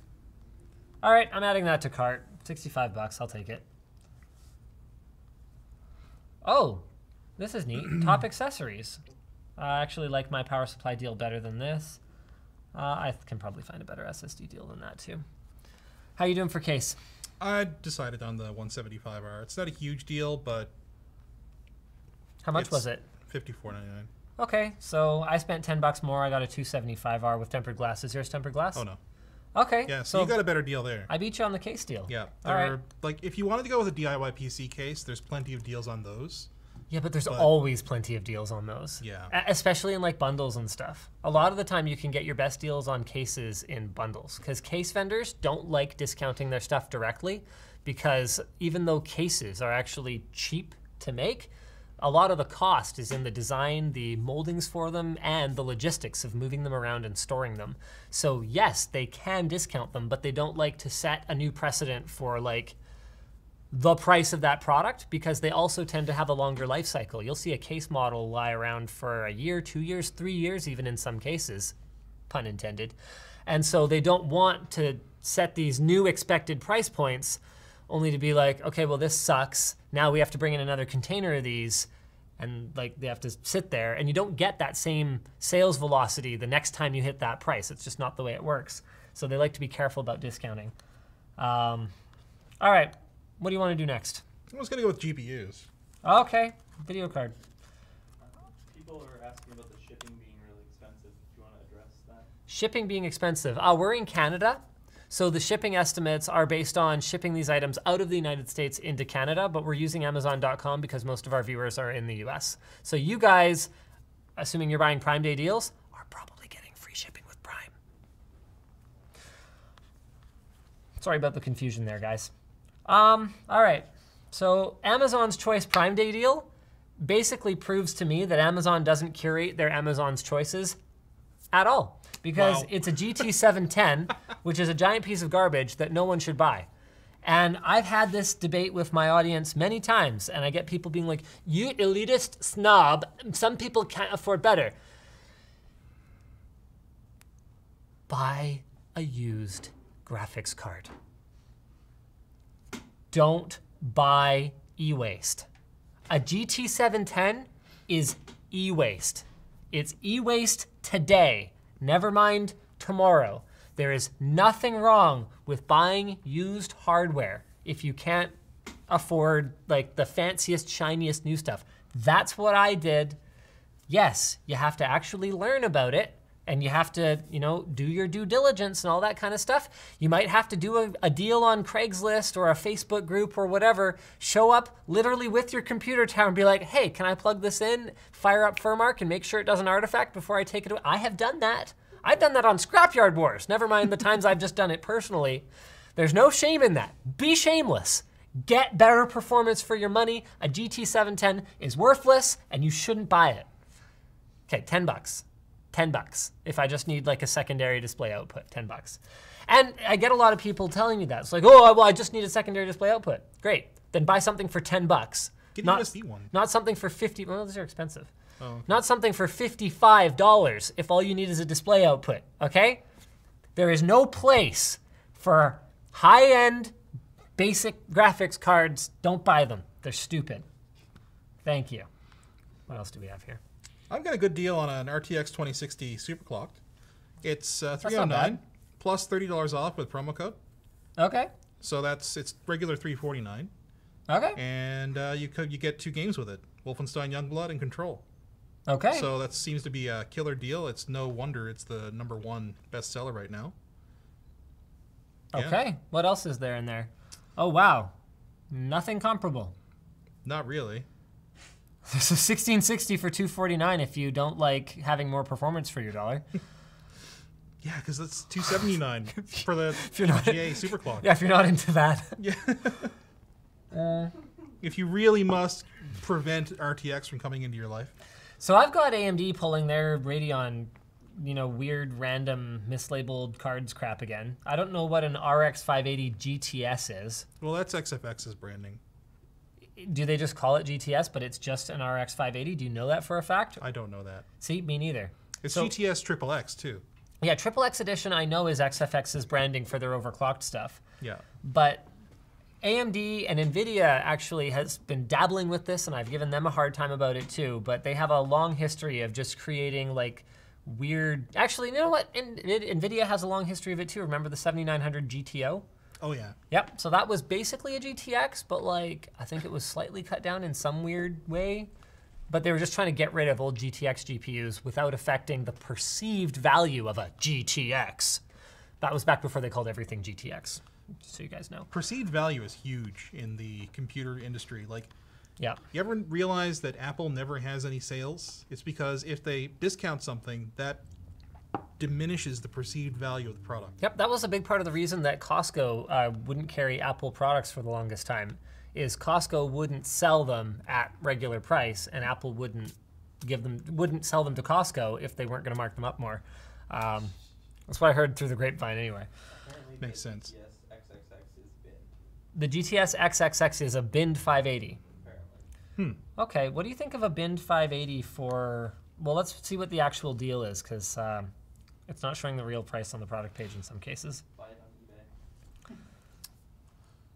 A: All right, I'm adding that to cart. 65 bucks, I'll take it. Oh, this is neat. Top accessories. I actually like my power supply deal better than this. Uh, I can probably find a better SSD deal than that too. How you doing for case?
B: I decided on the 175R. It's not a huge deal, but
A: How much
B: It's-
A: was it?
B: 54.99.
A: Okay, so I spent 10 bucks more. I got a 275R with tempered glass. Is yours tempered glass?
B: Oh no.
A: Okay.
B: Yeah, so,
A: so
B: you got a better deal there.
A: I beat you on the case deal.
B: yeah.
A: All
B: There
A: right.
B: are, like if you wanted to go with a DIY PC case, there's plenty of deals on those.
A: Yeah, but there's
B: But-
A: always plenty of deals on those.
B: Yeah.
A: Especially in like bundles and stuff. A lot of the time you can get your best deals on cases in bundles because case vendors don't like discounting their stuff directly because even though cases are actually cheap to make, a lot of the cost is in the design, the moldings for them, and the logistics of moving them around and storing them. So, yes, they can discount them, but they don't like to set a new precedent for like the price of that product because they also tend to have a longer life cycle. You'll see a case model lie around for a year, two years, three years, even in some cases, pun intended. And so they don't want to set these new expected price points only to be like, okay, well, this sucks. Now we have to bring in another container of these. And like they have to sit there, and you don't get that same sales velocity the next time you hit that price. It's just not the way it works. So they like to be careful about discounting. Um, all right, what do you want to do next?
B: I was gonna go with GPUs.
A: Okay, video card.
C: People are asking about the shipping being really expensive. Do you want to address that?
A: Shipping being expensive. Uh, we're in Canada, So the shipping estimates are based on shipping these items out of the United States into Canada, but we're using Amazon.com because most of our viewers are in the US. So you guys, assuming you're buying Prime Day deals, are probably getting free shipping with Prime. Sorry about the confusion there, guys. Um, all right. So Amazon's Choice Prime Day deal basically proves to me that Amazon doesn't curate their Amazon's choices at all because
B: Wow.
A: it's a GT710, which is a giant piece of garbage that no one should buy. And I've had this debate with my audience many times, and I get people being like, "You elitist snob! Some people can't afford better." Buy a used graphics card. Don't buy e-waste. A GT710 is e-waste. It's e-waste today, never mind tomorrow. There is nothing wrong with buying used hardware if you can't afford like the fanciest, shiniest new stuff. That's what I did. Yes, you have to actually learn about it and you have to, you know, do your due diligence and all that kind of stuff. You might have to do a, a deal on Craigslist or a Facebook group or whatever. Show up literally with your computer tower and be like, hey, can I plug this in, fire up Furmark and make sure it doesn't artifact before I take it away? I have done that. I've done that on Scrapyard Wars. Never mind the times I've just done it personally. There's no shame in that. Be shameless. Get better performance for your money. A GT710 is worthless and you shouldn't buy it. Okay, 10 bucks. 10 bucks. If I just need like a secondary display output, 10 bucks. And I get a lot of people telling me that. It's like, oh, well, I just need a secondary display output. Great. Then buy something for 10 bucks.
B: Get a
A: not,
B: USB one.
A: Not something for 50, well, those are expensive.
B: Oh, okay.
A: Not something for $55 if all you need is a display output, okay? There is no place for high-end basic graphics cards. Don't buy them. They're stupid. Thank you. What else do we have here?
B: I've got a good deal on an RTX 2060 superclocked. It's uh, 309 plus $30 off with promo code.
A: Okay.
B: So that's it's regular 349
A: Okay.
B: and uh, you could you get two games with it. Wolfenstein Youngblood and Control.
A: Okay.
B: So that seems to be a killer deal. It's no wonder it's the number one bestseller right now. yeah.
A: okay. What else is there in there? Oh wow. Nothing comparable.
B: Not really.
A: So 1660 for 249 if you don't like having more performance for your dollar.
B: Yeah, because that's 279 for the
A: you're not-
B: GA superclock.
A: yeah, if you're not into that.
B: Yeah. Uh, if you really must prevent RTX from coming into your life.
A: So I've got AMD pulling their Radeon, you know, weird random mislabeled cards crap again. I don't know what an RX 580 GTS is.
B: Well, that's XFX's branding.
A: Do they just call it GTS, but it's just an RX 580? Do you know that for a fact?
B: I don't know that.
A: See, me neither.
B: It's
A: So-
B: GTS Triple X too.
A: Yeah, Triple X Edition I know is XFX's branding for their overclocked stuff.
B: Yeah.
A: But AMD and Nvidia actually has been dabbling with this, and I've given them a hard time about it too. But they have a long history of just creating like weird. Actually, you know what? In, Nvidia has a long history of it too. Remember the 7900 GTO?
B: Oh yeah.
A: Yep. So that was basically a GTX, but like I think it was slightly cut down in some weird way. But they were just trying to get rid of old GTX GPUs without affecting the perceived value of a GTX. That was back before they called everything GTX, just so you guys know.
B: Perceived value is huge in the computer industry. Like,
A: Yeah.
B: you ever realize that Apple never has any sales? It's because if they discount something, that diminishes the perceived value of the product.
A: Yep, that was a big part of the reason that Costco uh, wouldn't carry Apple products for the longest time. Is Costco wouldn't sell them at regular price, and Apple wouldn't give them wouldn't sell them to Costco if they weren't going to mark them up more. Um, that's what I heard through the grapevine, anyway.
C: Apparently
B: Makes
C: the
B: sense.
C: GTS XXX is bin,
A: The GTS XXX is a binned 580.
C: apparently.
A: Okay, what do you think of a binned 580 for? Well, let's see what the actual deal is, because um, it's not showing the real price on the product page in some cases.
C: Buy it on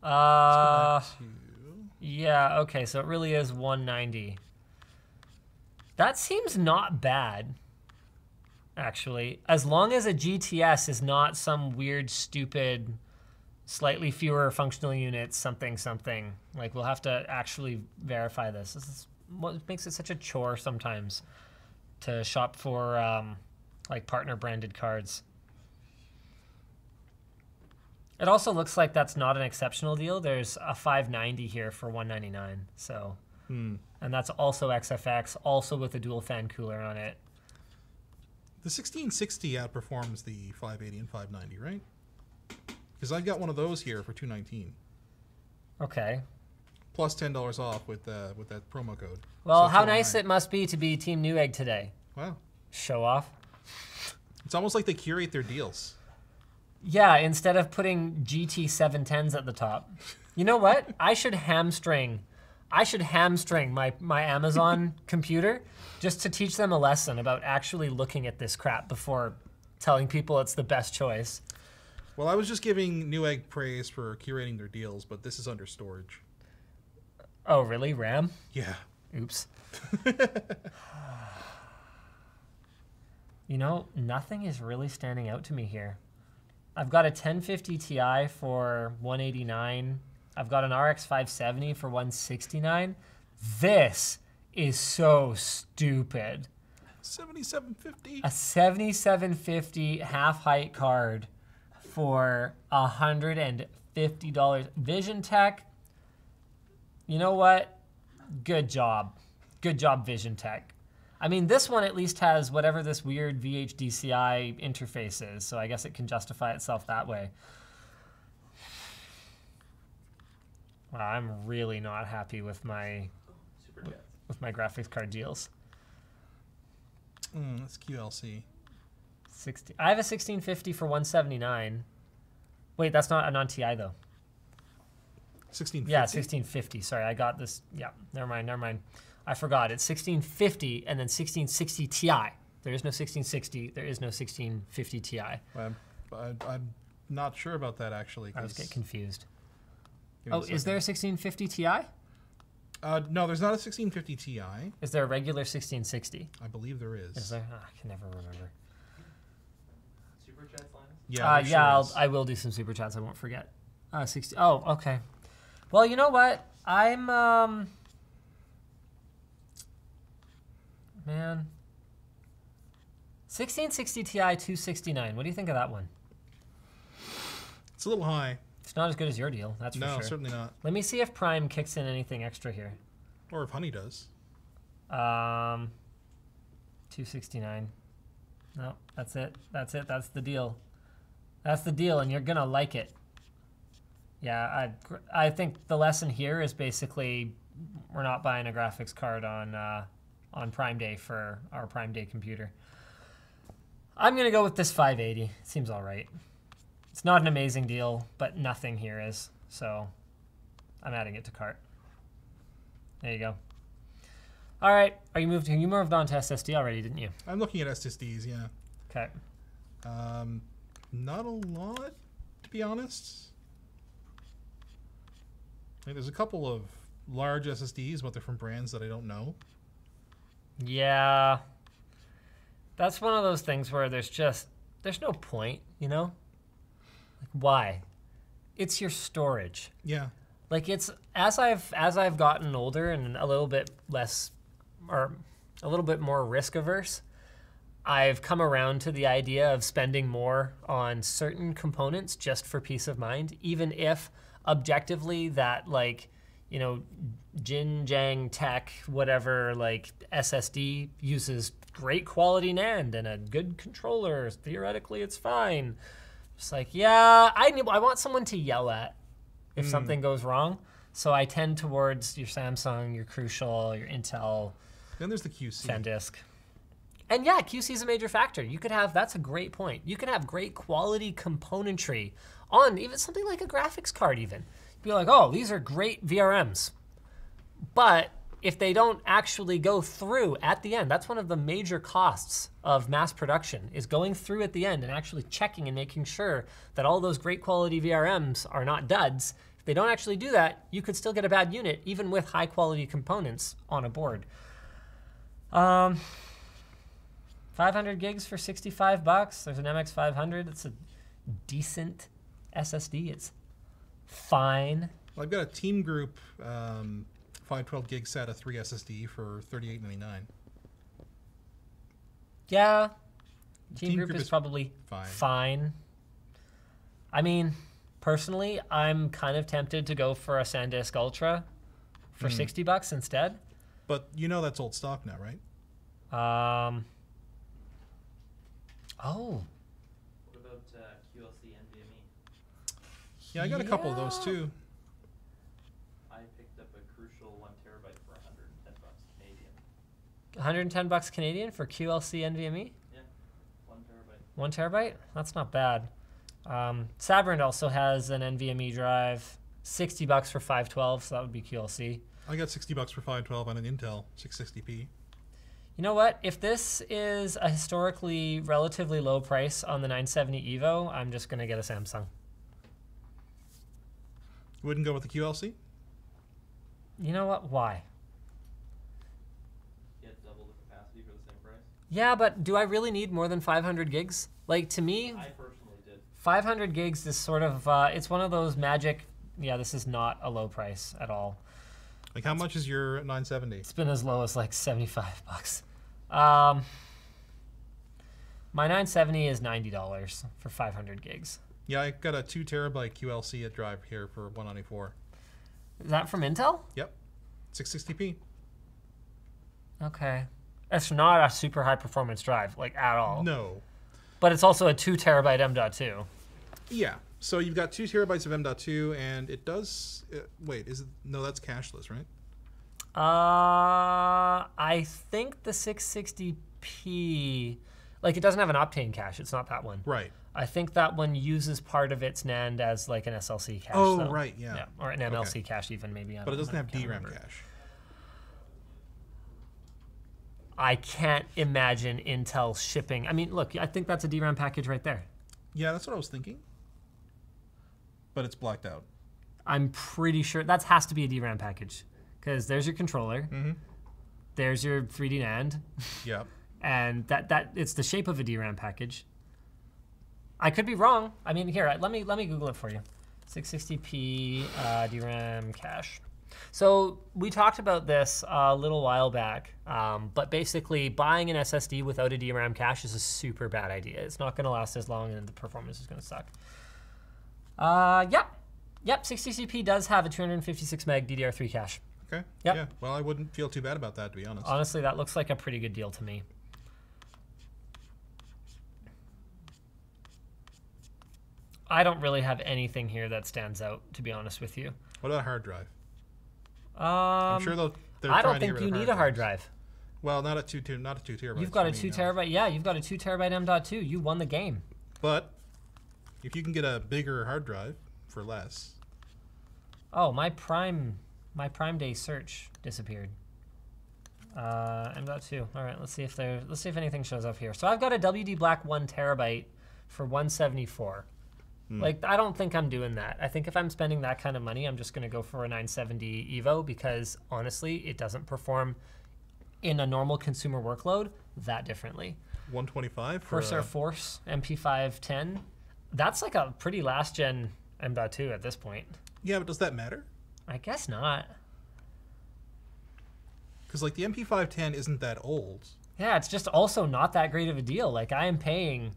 C: eBay.
A: Uh, Yeah, okay, so it really is 190. That seems not bad, actually. As long as a GTS is not some weird, stupid, slightly fewer functional units, something, something. Like, we'll have to actually verify this. This is what makes it such a chore sometimes to shop for, um, like, partner branded cards. It also looks like that's not an exceptional deal. There's a 590 here for 199. So,
B: Hmm.
A: and that's also XFX, also with a dual fan cooler on it.
B: The 1660 outperforms the 580 and 590, right? Because I've got one of those here for 219,
A: Okay.
B: plus ten dollars off with uh, with that promo code.
A: Well,
B: So
A: how nice it must be to be Team Newegg today.
B: Wow,
A: Show off.
B: It's almost like they curate their deals.
A: Yeah, instead of putting GT 710s at the top. You know what? I should hamstring. I should hamstring my, my Amazon computer just to teach them a lesson about actually looking at this crap before telling people it's the best choice.
B: Well, I was just giving Newegg praise for curating their deals, but this is under storage.
A: Oh, really? RAM?
B: Yeah.
A: Oops. you know, nothing is really standing out to me here. I've got a 1050 Ti for 189. I've got an RX 570 for 169. This is so stupid.
B: 7750.
A: A 7750 half height card for $150. VisionTek, you know what? Good job. Good job, VisionTek. I mean, this one at least has whatever this weird VHDCI interface is, so I guess it can justify itself that way. Wow, I'm really not happy with my
C: Super
A: with my graphics card deals.
B: Mm, that's QLC.
A: 60. I have a 1650 for 179. Wait, that's not a non TI though.
B: 1650.
A: Yeah, 1650. Sorry, I got this. Yeah, never mind, never mind. I forgot. It's 1650 and then 1660 Ti. There is no 1660. There is no 1650 Ti. I
B: I'm, I, I'm not sure about that actually.
A: always
B: 'cause-
A: get confused.
B: give me a
A: Oh, is there a 1650 Ti?
B: Uh, no, there's not a 1650 Ti.
A: Is there a regular 1660?
B: I believe there is.
A: Is there? Ah, I can never remember.
C: Super Chats, Linus?
B: Yeah,
A: uh,
B: there
A: yeah,
B: sure
A: I'll. I will do some super chats. I won't forget. Uh, 60. Oh, okay. Well, you know what? I'm um. Man. 1660 Ti 269. What do you think of that one?
B: It's a little high.
A: It's not as good as your deal, that's for sure.
B: no, certainly not.
A: Let me see if Prime kicks in anything extra here.
B: Or if Honey does.
A: Um, 269. No, that's it. That's it. That's the deal. That's the deal, and you're gonna like it. Yeah, I I think the lesson here is basically we're not buying a graphics card on uh, on Prime Day for our Prime Day computer. I'm gonna go with this 580. Seems all right. It's not an amazing deal, but nothing here is. So I'm adding it to cart. There you go. All right. Are you moved? You moved on to SSD already, didn't you?
B: I'm looking at SSDs, yeah.
A: Okay.
B: Um, not a lot, to be honest. Like, there's a couple of large SSDs, but they're from brands that I don't know.
A: Yeah. That's one of those things where there's just there's no point, you know? Like why? It's your storage.
B: Yeah.
A: Like it's as I've as I've gotten older and a little bit less or a little bit more risk averse, I've come around to the idea of spending more on certain components just for peace of mind, even if objectively that like, you know, Jin Jang Tech, whatever, like SSD uses great quality NAND and a good controller. Theoretically, it's fine. Just like, yeah, I need, I want someone to yell at if hmm. something goes wrong. So I tend towards your Samsung, your Crucial, your Intel,
B: Then there's the QC.
A: SanDisk. And yeah, QC is a major factor. You could have that's a great point. You can have great quality componentry on even something like a graphics card even. You be like, "Oh, these are great VRMs." But if they don't actually go through at the end, that's one of the major costs of mass production is going through at the end and actually checking and making sure that all those great quality VRMs are not duds. If they don't actually do that, you could still get a bad unit even with high quality components on a board. Um, 500 gigs for 65 bucks. There's an MX 500. It's a decent SSD. It's fine.
B: Well, I've got a Team Group um, 512 gig SATA 3 SSD for 38.99.
A: Yeah. Team,
B: Team
A: Group,
B: Group
A: is,
B: is
A: probably
B: fine.
A: fine. I mean, Personally, I'm kind of tempted to go for a SanDisk Ultra for
B: Hmm.
A: 60 bucks instead.
B: But you know that's old stock now, right?
A: Um, oh,
C: What about uh, QLC NVMe?
B: Yeah, I got a couple of those too.
C: I picked up a crucial one terabyte for 110 bucks Canadian.
A: 110 bucks Canadian for QLC NVMe.
C: Yeah, one terabyte.
A: One terabyte? That's not bad. Um, Sabrent also has an NVMe drive, 60 bucks for 512, so that would be QLC.
B: I got 60 bucks for 512 on an Intel 660p.
A: You know what? If this is a historically relatively low price on the 970 Evo, I'm just going to get a Samsung.
B: You wouldn't go with the QLC?
A: You know what? Why?
C: Get double the capacity for the same price.
A: Yeah, but do I really need more than 500 gigs? Like, to me,
C: I personally did.
A: 500 gigs is sort of, uh, it's one of those magic, yeah, this is not a low price at all.
B: Like how much is your 970?
A: It's been as low as like 75 bucks. Um, my 970 is $90 for 500 gigs.
B: Yeah, I got a 2 terabyte QLC at drive here for 194.
A: Is that from Intel?
B: Yep. 660p.
A: Okay. It's not a super high performance drive, like at all.
B: No.
A: But it's also a 2 terabyte M.2.
B: Yeah. So you've got 2 terabytes of M.2 and it does uh, wait, is it no, that's cacheless, right?
A: Uh, I think the 660p, like it doesn't have an Optane cache. It's not that one.
B: Right.
A: I think that one uses part of its NAND as like an SLC cache.
B: Oh,
A: though.
B: right, yeah. yeah.
A: Or an MLC cache even maybe. I
B: But it doesn't have DRAM
A: remember.
B: cache.
A: I can't imagine Intel shipping. I mean, look, I think that's a DRAM package right there.
B: Yeah, that's what I was thinking. But it's blacked out.
A: I'm pretty sure that has to be a DRAM package because there's your controller,
B: Mhm.
A: there's your 3D NAND,
B: Yeah.
A: and that that it's the shape of a DRAM package. I could be wrong. I mean, here, let me let me Google it for you. 660p uh, DRAM cache. So we talked about this a little while back, um, but basically buying an SSD without a DRAM cache is a super bad idea. It's not going to last as long, and the performance is going to suck. Uh, yep, yep. 660p does have a 256 meg DDR3 cache.
B: Okay.
A: Yep.
B: Yeah. Well, I wouldn't feel too bad about that to be honest.
A: Honestly, that looks like a pretty good deal to me. I don't really have anything here that stands out, to be honest with you.
B: What about a hard drive?
A: Um,
B: I'm sure they'll. They're
A: I don't
B: trying to get
A: think you need a hard
B: drives.
A: drive.
B: Well, not a two, two not a two terabyte.
A: You've got a two terabyte. Yeah, you've got a two terabyte M.2. You won the game.
B: But if you can get a bigger hard drive for less,
A: Oh, my prime, my prime day search disappeared. Uh, M.2. All right, let's see if there. Let's see if anything shows up here. So I've got a WD Black one terabyte for 174. Hmm. Like I don't think I'm doing that. I think if I'm spending that kind of money, I'm just going to go for a 970 Evo because honestly, it doesn't perform in a normal consumer workload that differently.
B: 125 for
A: Corsair
B: a,
A: Force MP510, that's like a pretty last gen M.2 at this point.
B: yeah, but does that matter?
A: I guess not.
B: Because like the MP510 isn't that old.
A: Yeah, it's just also not that great of a deal. Like I am paying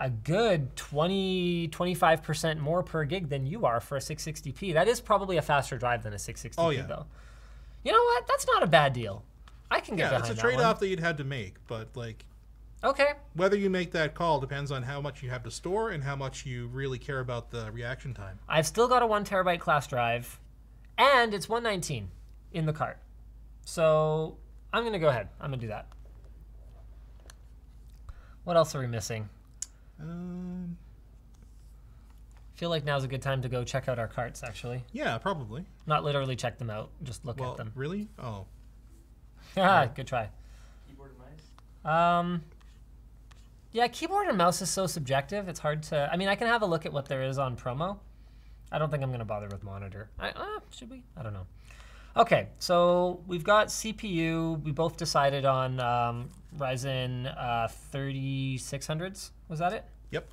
A: a good 20 25% more per gig than you are for a 660p. That is probably a faster drive than a 660p
B: Oh, yeah.
A: though. You know what? That's not a bad deal. I can get
B: Yeah, it's a trade-off that you'd had to make, but like
A: Okay.
B: whether you make that call depends on how much you have to store and how much you really care about the reaction time.
A: I've still got a one terabyte class drive, and it's 119 in the cart. So I'm gonna go ahead. I'm gonna do that. What else are we missing?
B: Um,
A: feel like now's a good time to go check out our carts. Actually,
B: yeah, probably.
A: not literally check them out, just look
B: Well,
A: at them.
B: really? Oh,
A: Ah, good try.
C: Keyboard and mice.
A: Um, yeah, keyboard and mouse is so subjective. It's hard to. I mean, I can have a look at what there is on promo. I don't think I'm gonna bother with monitor. I, uh, should we? I don't know. Okay, so we've got CPU. We both decided on um, Ryzen uh, 3600s. Was that it?
B: yep.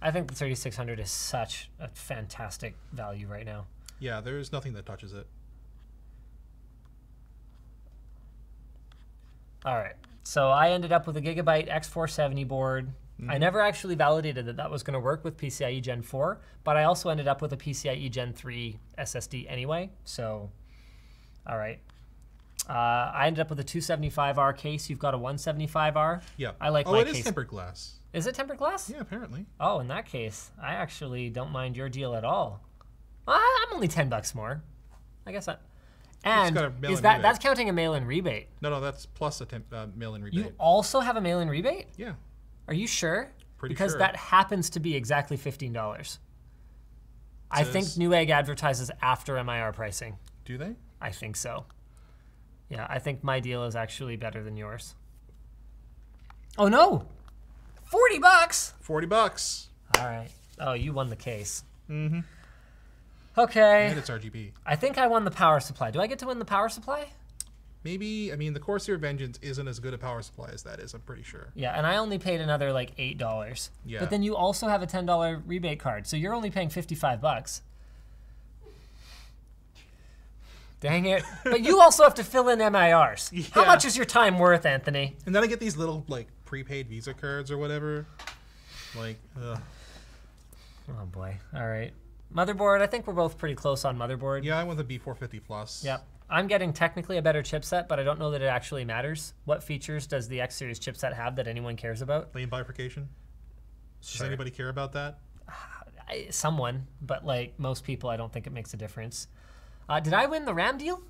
A: I think the 3600 is such a fantastic value right now.
B: Yeah, there's nothing that touches it.
A: All right. So I ended up with a Gigabyte X470 board, I never actually validated that that was going to work with PCIe Gen 4, but I also ended up with a PCIe Gen 3 SSD anyway. So, all right. Uh, I ended up with a 275R case. You've got a 175R.
B: Yeah.
A: I like
B: Oh,
A: my
B: it is
A: case.
B: tempered glass.
A: Is it tempered glass?
B: Yeah, apparently.
A: Oh, in that case, I actually don't mind your deal at all. I- I'm only 10 bucks more. I guess that. And
B: got a mail-in
A: is that that's counting a mail-in rebate?
B: No, no, that's plus a temp, uh, mail-in rebate.
A: You also have a mail-in rebate?
B: yeah.
A: Are you sure?
B: Pretty sure.
A: because
B: sure.
A: that happens to be exactly fifteen dollars. I think Newegg advertises after MIR pricing.
B: Do they?
A: I think so. Yeah, I think my deal is actually better than yours. Oh no, forty bucks.
B: Forty bucks.
A: All right. Oh, you won the case.
B: Mm-hmm.
A: Okay.
B: And it's RGB.
A: I think I won the power supply. Do I get to win the power supply?
B: Maybe I mean the Corsair Vengeance isn't as good a power supply as that is. I'm pretty sure.
A: Yeah, and I only paid another like eight dollars.
B: Yeah.
A: But then you also have a ten dollar rebate card, so you're only paying fifty five bucks. Dang it! But you also have to fill in MIRs. How much is your time worth, Anthony?
B: And then I get these little like prepaid Visa cards or whatever. Like, ugh.
A: Oh boy. All right. Motherboard. I think we're both pretty close on motherboard.
B: yeah, I want the B450 Plus.
A: Yep. I'm getting technically a better chipset, but I don't know that it actually matters. What features does the X series chipset have that anyone cares about?
B: Lane bifurcation. Does anybody care about that?
A: I, someone, but like most people, I don't think it makes a difference. Uh, did I win the RAM deal?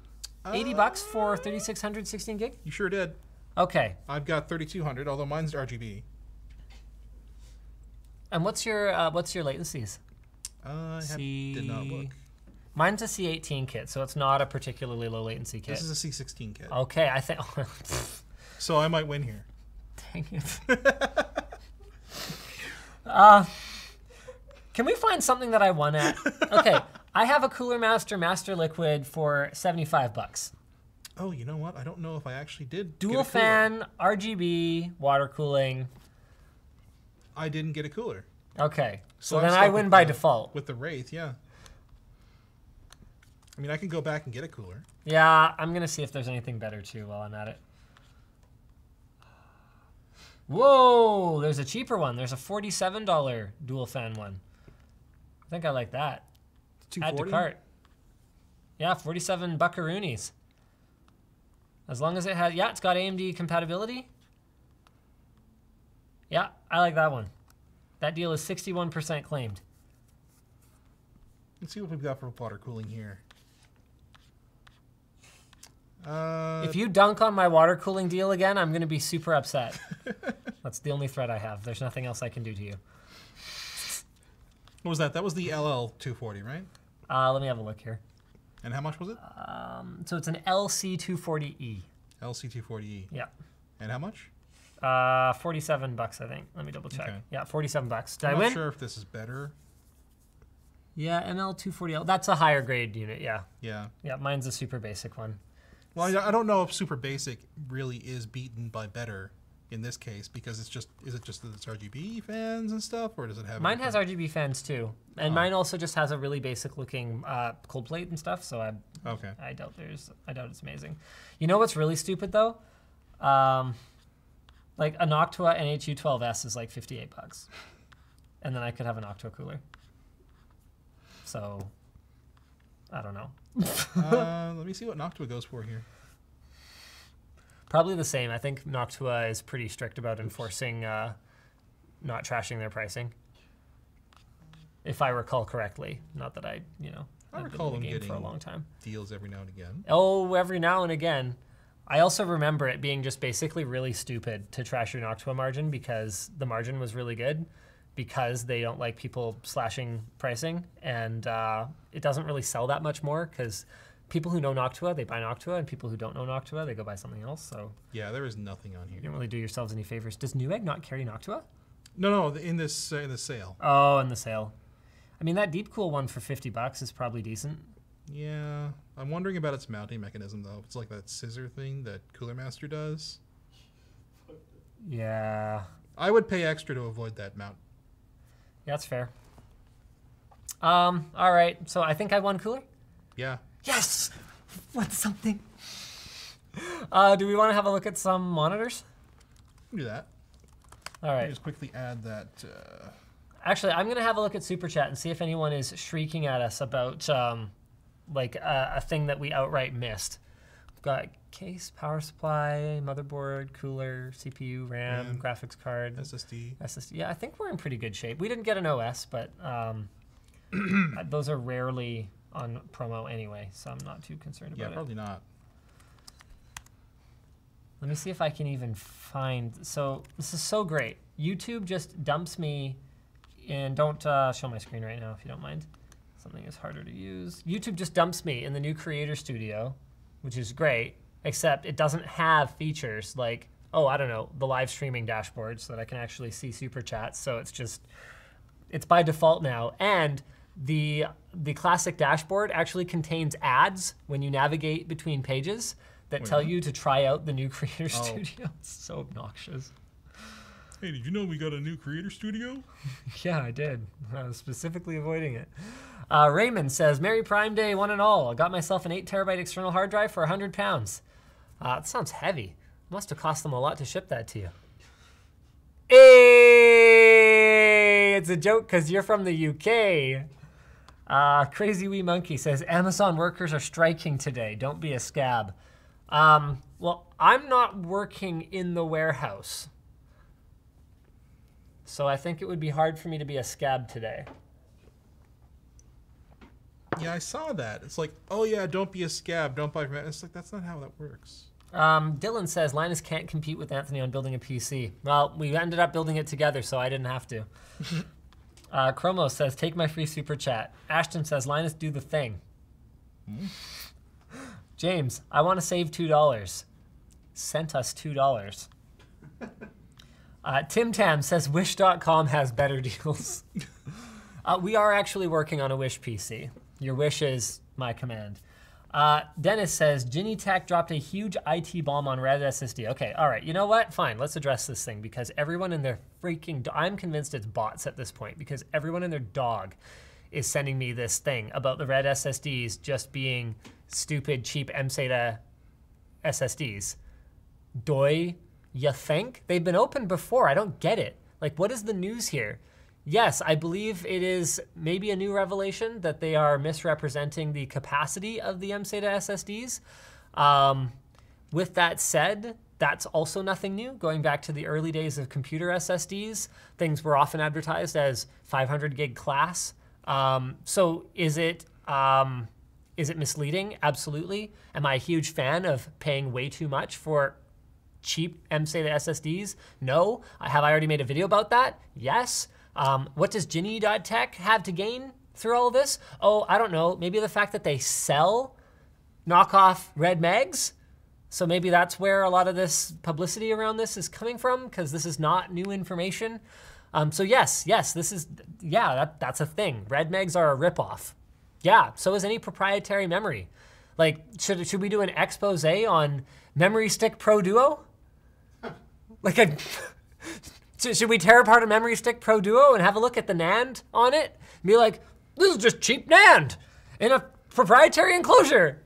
A: 80 bucks for 3600 16 gig?
B: You sure did.
A: Okay.
B: I've got 3200, although mine's RGB.
A: And what's your uh, what's your latencies?
B: Uh, I have, did not look.
A: Mine's a C18 kit, so it's not a particularly low latency kit.
B: This is a C16 kit,
A: okay, I think.
B: so I might win here.
A: Dang it. uh, can we find something that I won at? Okay, I have a Cooler Master Master Liquid for 75 bucks.
B: Oh, you know what? I don't know if I actually did.
A: Dual fan, RGB, water cooling.
B: I didn't get a cooler.
A: Okay, so,
B: So
A: then I win by
B: the-
A: default.
B: With the Wraith, yeah. I mean, I can go back and get a cooler.
A: Yeah, I'm gonna see if there's anything better too while I'm at it. Whoa, there's a cheaper one. There's a $47 dual fan one. I think I like that. Add to cart. Yeah, 47 buckaroonies. As long as it has, yeah, it's got AMD compatibility. Yeah, I like that one. That deal is 61% claimed.
B: Let's see what we've got for water cooling here. Uh,
A: If you dunk on my water cooling deal again, I'm going to be super upset. That's the only threat I have. There's nothing else I can do to you.
B: what was that? That was the LL 240, right?
A: Uh, let me have a look here.
B: And how much was it?
A: Um, so it's an LC240E.
B: LC 240E.
A: Yeah.
B: And how much?
A: Uh, 47 bucks, I think. Let me double check.
B: Okay.
A: Yeah, 47 bucks. Did
B: I'm
A: I
B: not sure if this is better.
A: Yeah, ML240L. That's a higher grade unit. Yeah.
B: Yeah.
A: Yeah, mine's a super basic one.
B: Well, I don't know if super basic really is beaten by better in this case because it's just is it just that it's RGB fans and stuff or does it have
A: Mine has RGB fans too, and
B: Oh.
A: mine also just has a really basic looking uh, cold plate and stuff. So I,
B: okay
A: I doubt there's, I doubt it's amazing. You know what's really stupid though? Um, like a Noctua NH-U12S is like 58 bucks, and then I could have an Noctua cooler. So, I don't know.
B: uh, let me see what Noctua goes for here.
A: Probably the same. I think Noctua is pretty strict about enforcing uh, not trashing their pricing. If I recall correctly, not that I, you know,
B: I
A: I've been
B: recall
A: in the
B: them
A: game for a long time.
B: Deals every now and again.
A: Oh, every now and again. I also remember it being just basically really stupid to trash your Noctua margin because the margin was really good because they don't like people slashing pricing and uh, it doesn't really sell that much more because people who know Noctua, they buy Noctua and people who don't know Noctua, they go buy something else. So
B: Yeah, there is nothing on here.
A: you don't really do yourselves any favors. Does Newegg not carry Noctua?
B: No, no, in this uh, in the sale.
A: Oh, in the sale. I mean, that Deep Cool one for 50 bucks is probably decent.
B: Yeah, I'm wondering about its mounting mechanism though. It's like that scissor thing that Cooler Master does.
A: Yeah.
B: I would pay extra to avoid that mount.
A: Yeah, that's fair. Um, all right. So I think I won cooler.
B: Yeah,
A: Yes! What's something? Uh, do we want to have a look at some monitors?
B: we do that.
A: All right.
B: Let me just quickly add that. Uh,
A: Actually, I'm gonna have a look at super chat and see if anyone is shrieking at us about um, like a, a thing that we outright missed. We've got case, power supply, motherboard, cooler, CPU, RAM,
B: RAM.
A: graphics card,
B: SSD.
A: SSD. Yeah, I think we're in pretty good shape. We didn't get an OS, but um, those are rarely on promo anyway, so I'm not too concerned
B: Yeah,
A: about it.
B: Yeah, probably not.
A: Let me see if I can even find. So this is so great. YouTube just dumps me, and don't uh, show my screen right now if you don't mind. Something is harder to use. YouTube just dumps me in the new Creator Studio, which is great, except it doesn't have features like oh I don't know the live streaming dashboard so that I can actually see super chats. So it's just it's by default now and the the classic dashboard actually contains ads when you navigate between pages that tell you to try out the new creator
B: Oh.
A: studio. It's so obnoxious.
B: Hey, did you know we got a new creator studio?
A: yeah i did. I was specifically avoiding it. Uh, raymond says merry prime day one and all. I got myself an 8 terabyte external hard drive for 100 pounds. Uh, that sounds heavy. Must have cost them a lot to ship that to you. Hey, it's a joke because you're from the UK. Uh, Crazy Wee Monkey says Amazon workers are striking today. Don't be a scab. Um, well, I'm not working in the warehouse. So I think it would be hard for me to be a scab today.
B: Yeah, I saw that. It's like, oh yeah, don't be a scab, don't buy from. It's like that's not how that works.
A: Um, Dylan says Linus can't compete with Anthony on building a PC. Well, we ended up building it together, so I didn't have to. uh, Chromo says, take my free super chat. Ashton says, Linus, do the thing. James, I want to save $2. Sent us $2. Uh, Tim Tam says, wish.com has better deals. uh, we are actually working on a Wish PC. Your wish is my command. Uh, Dennis says Jinni Tech dropped a huge IT bomb on Red SSD. Okay, all right. You know what? Fine. Let's address this thing because everyone in their freaking I'm convinced it's bots at this point because everyone in their dog is sending me this thing about the Red SSDs just being stupid, cheap MSATA SSDs. Doy, you think? They've been open before. I don't get it. Like, what is the news here? Yes, I believe it is maybe a new revelation that they are misrepresenting the capacity of the MSATA SSDs. Um, with that said, that's also nothing new. Going back to the early days of computer SSDs, things were often advertised as 500 gig class. Um, so is it um, is it misleading? Absolutely. Am I a huge fan of paying way too much for cheap MSATA SSDs? No. Have I already made a video about that? Yes. Um, what does Jinni.tech have to gain through all this? Oh, I don't know. Maybe the fact that they sell knockoff red mags. So maybe that's where a lot of this publicity around this is coming from because this is not new information. Um, so yes, yes, this is yeah, that, that's a thing. Red megs are a ripoff. Yeah, so is any proprietary memory. Like, should should we do an expose on Memory Stick Pro Duo? Like a should should we tear apart a Memory Stick Pro Duo and have a look at the NAND on it? And be like, this is just cheap NAND in a proprietary enclosure.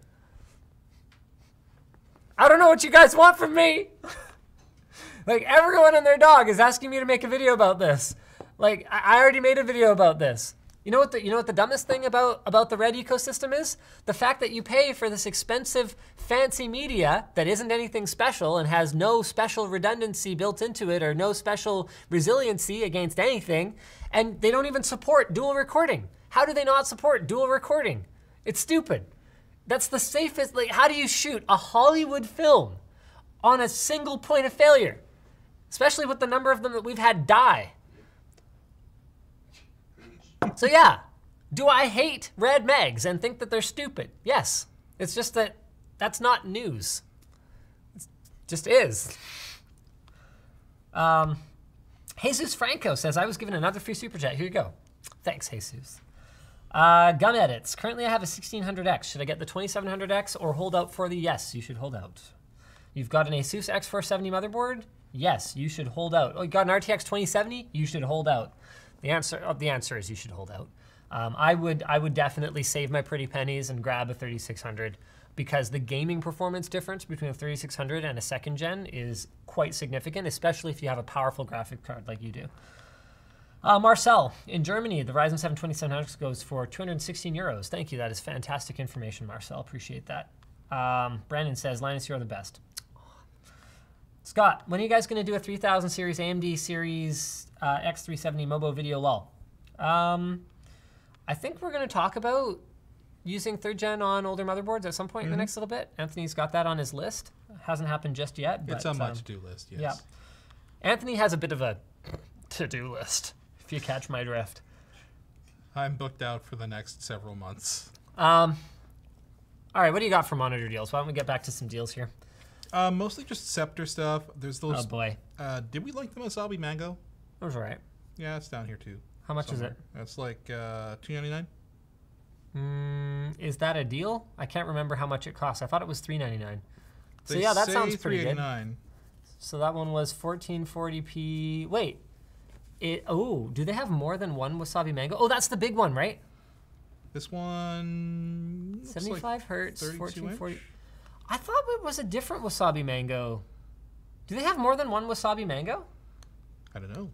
A: I don't know what you guys want from me. like everyone and their dog is asking me to make a video about this. Like I already made a video about this. You know what the you know what the dumbest thing about about the red ecosystem is? The fact that you pay for this expensive fancy media that isn't anything special and has no special redundancy built into it or no special resiliency against anything and they don't even support dual recording. How do they not support dual recording? It's stupid. That's the safest like how do you shoot a Hollywood film on a single point of failure? Especially with the number of them that we've had die. So yeah, do I hate red megs and think that they're stupid? Yes. It's just that that's not news. It just is. Um, Jesus Franco says, I was given another free super chat. Here you go. Thanks, Jesus. Uh, gum edits. Currently, I have a 1600X. Should I get the 2700X or hold out for the yes? You should hold out. You've got an Asus X470 motherboard? Yes, you should hold out. Oh, you got an RTX 2070? You should hold out. The answer, oh, the answer is you should hold out. Um, I would, I would definitely save my pretty pennies and grab a 3600. because the gaming performance difference between a 3600 and a second gen is quite significant, especially if you have a powerful graphic card like you do. Uh, Marcel, in Germany, the Ryzen 7 2700 goes for 216 euros. Thank you. That is fantastic information, Marcel. Appreciate that. Um, Brandon says, Linus, you're the best. Scott, when are you guys going to do a 3000 series AMD Series uh, X370 Mobo Video Lull? Um, I think we're going to talk about using third gen on older motherboards at some point in the next little bit. Anthony's got that on his list. Hasn't happened just yet. But,
B: It's on my
A: um,
B: to-do list. Yes.
A: yeah. Anthony has a bit of a to-do list, if you catch my drift.
B: I'm booked out for the next several months.
A: Um, all right, what do you got for monitor deals? Why don't we get back to some deals here?
B: Uh, mostly just Sceptre stuff. There's those.
A: Oh boy,
B: uh, did we like the Wasabi Mango?
A: That was all right.
B: Yeah, it's down here too.
A: How much is it?
B: That's like uh, two ninety nine.
A: Mm, is that a deal? I can't remember how much it costs. I thought it was three ninety nine. So yeah, that sounds pretty good. So that one was 1440p. Wait, it. Oh, do they have more than one wasabi mango? Oh, that's the big one, right?
B: This one. looks like
A: 75 hertz, 1440. I thought it was a different wasabi mango. Do they have more than one wasabi mango?
B: I don't know.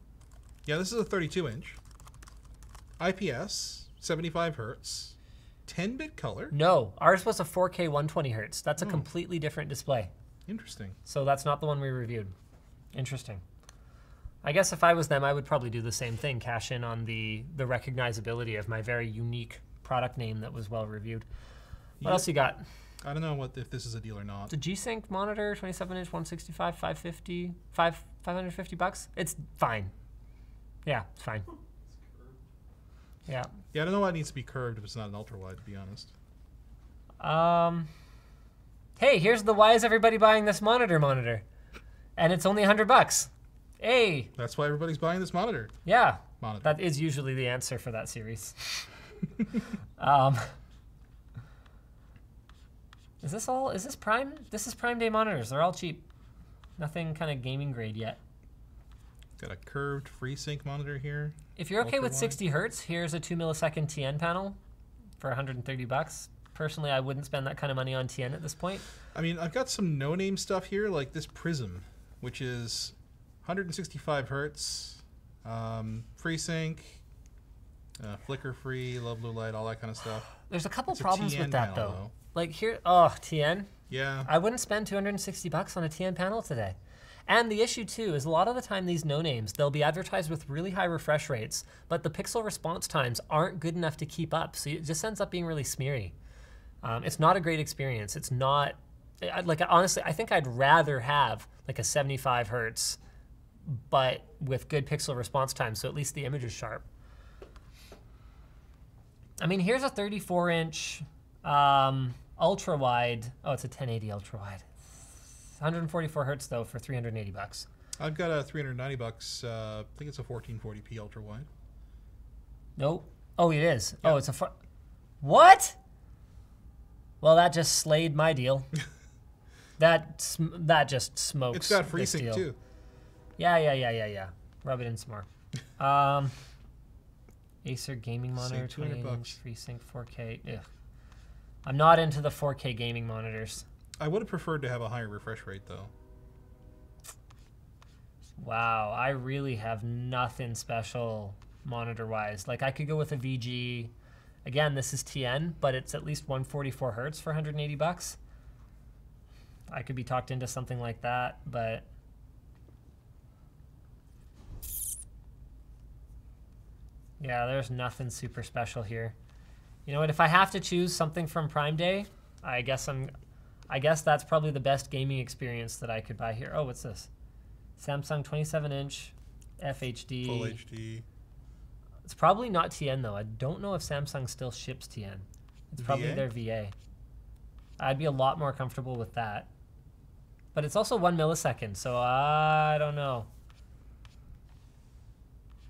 B: Yeah, this is a 32 inch. IPS, 75 hertz, 10 bit color.
A: No, ours was a 4K 120 hertz. That's a hmm. completely different display.
B: Interesting.
A: So that's not the one we reviewed. Interesting. I guess if I was them, I would probably do the same thing. Cash in on the the recognizability of my very unique product name that was well reviewed. What
B: Yeah.
A: else you got?
B: I don't know what if this is a deal or not.
A: The G-Sync monitor, 27 inch, 165, 550, 5, 550 bucks. It's fine. Yeah, it's fine. Yeah.
B: Yeah, I don't know why it needs to be curved if it's not an ultra wide. To be honest.
A: Um. Hey, here's the why is everybody buying this monitor monitor, and it's only 100 bucks. Hey,
B: That's why everybody's buying this monitor.
A: yeah,
B: Monitor.
A: that is usually the answer for that series. um. Is this all? Is this Prime? This is Prime Day monitors. They're all cheap. Nothing kind of gaming grade yet.
B: Got a curved FreeSync monitor here.
A: If you're okay with
B: Ultra-wide.
A: 60 hertz, here's a two millisecond TN panel for 130 bucks. Personally, I wouldn't spend that kind of money on TN at this point.
B: I mean, I've got some no-name stuff here, like this Prism, which is 165 hertz, um, FreeSync, uh, flicker-free, low blue light, all that kind of stuff.
A: There's a couple
B: It's
A: problems
B: TN
A: with that
B: panel,
A: though.
B: though.
A: Like here, oh TN,
B: Yeah.
A: I wouldn't spend 260 bucks on a TN panel today. And the issue too is a lot of the time these no names they'll be advertised with really high refresh rates, but the pixel response times aren't good enough to keep up. So it just ends up being really smeary. Um, it's not a great experience. It's not like honestly, I think I'd rather have like a 75 hertz, but with good pixel response time, so at least the image is sharp. I mean, here's a 34 inch um, ultra wide. Oh, it's a 1080 ultra wide. 144 hertz though for 380 bucks.
B: I've got a 390 bucks. Uh, I think it's a 1440p ultra wide.
A: Nope. Oh, it is. Oh, it's a fu- what? Well, that just slayed my deal. that sm- that just smokes.
B: It's got FreeSync too.
A: Yeah, yeah, yeah, yeah, yeah. Rub it in some more. um, Acer gaming monitor,
B: Save 200
A: 28 inch. FreeSync 4K. Ugh. I'm not into the 4K gaming monitors.
B: I would have preferred to have a higher refresh rate though.
A: Wow, I really have nothing special monitor wise. Like I could go with a VG. Again, this is TN, but it's at least 144 hertz for 180 bucks. I could be talked into something like that, but yeah, there's nothing super special here. You know what? If I have to choose something from Prime Day, I guess I'm. I guess that's probably the best gaming experience that I could buy here. Oh, what's this? Samsung 27 inch FHD.
B: Full HD.
A: It's probably not TN though. I don't know if Samsung still ships TN. It's probably
B: VA?
A: their VA. I'd be a lot more comfortable with that. But it's also one millisecond, so I don't know.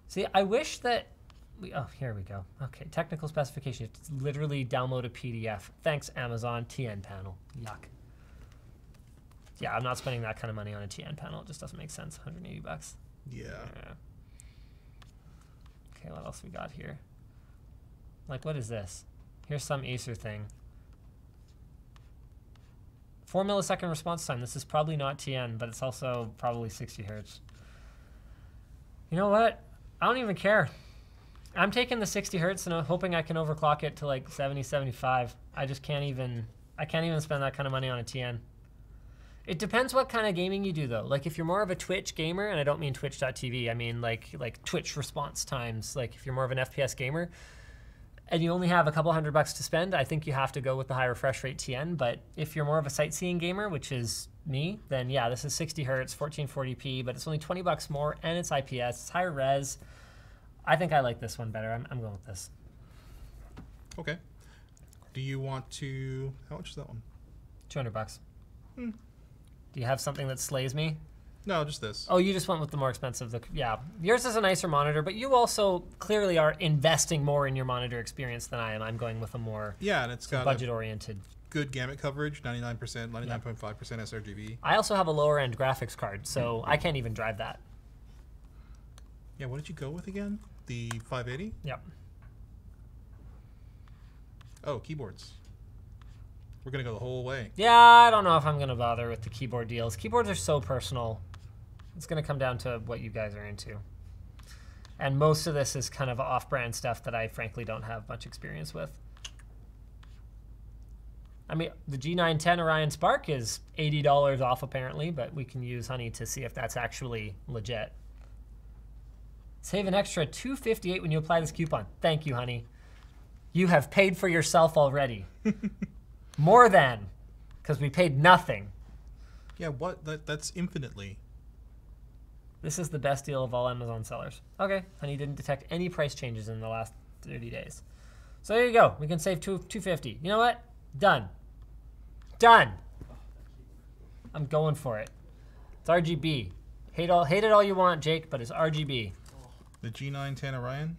A: See, I wish that we. Oh, here we go. Okay, technical specification. It's literally download a PDF. Thanks, Amazon TN panel. Yuck. Yeah, I'm not spending that kind of money on a TN panel. It just doesn't make sense. 180 bucks.
B: Yeah.
A: Yeah. Okay, what else we got here? Like, what is this? Here's some Acer thing. Four millisecond response time. This is probably not TN, but it's also probably 60 hertz. You know what? I don't even care. I'm taking the 60 hertz and I'm hoping I can overclock it to like 70, 75. I just can't even, I can't even spend that kind of money on a TN. It depends what kind of gaming you do though. Like if you're more of a Twitch gamer, and I don't mean twitch.tv, I mean like like Twitch response times. Like if you're more of an FPS gamer, and you only have a couple hundred bucks to spend, I think you have to go with the high refresh rate TN. But if you're more of a sightseeing gamer, which is me, then yeah, this is 60 hertz, 1440p, but it's only 20 bucks more, and it's IPS, it's higher res. I think I like this one better. I'm, I'm going with this.
B: Okay. Do you want to? How much is that one?
A: 200 bucks. Hmm. Do you have something that slays me?
B: No, just this.
A: Oh, you just went with the more expensive. The, yeah, yours is a nicer monitor, but you also clearly are investing more in your monitor experience than I am. I'm going with a more
B: Yeah, and it's got
A: budget oriented.
B: good gamut coverage, 99%, 99.5% sRGB.
A: I also have a lower end graphics card, so hmm. I can't even drive that.
B: Yeah, what did you go with again? The 580?
A: Yep.
B: Oh, keyboards. We're gonna go the whole way.
A: Yeah, I don't know if I'm gonna bother with the keyboard deals. Keyboards are so personal. It's gonna come down to what you guys are into. And most of this is kind of off-brand stuff that I frankly don't have much experience with. I mean, the G910 Orion Spark is $80 off apparently, but we can use Honey to see if that's actually legit. Save an extra 258 when you apply this coupon. Thank you, Honey. You have paid for yourself already. More than, because we paid nothing.
B: Yeah, what? That, that's infinitely.
A: This is the best deal of all Amazon sellers. Okay, Honey didn't detect any price changes in the last 30 days. So there you go. We can save two, 250. You know what? Done. Done. I'm going for it. It's RGB. Hate all hate it all you want, Jake, but it's RGB.
B: The G910 Orion.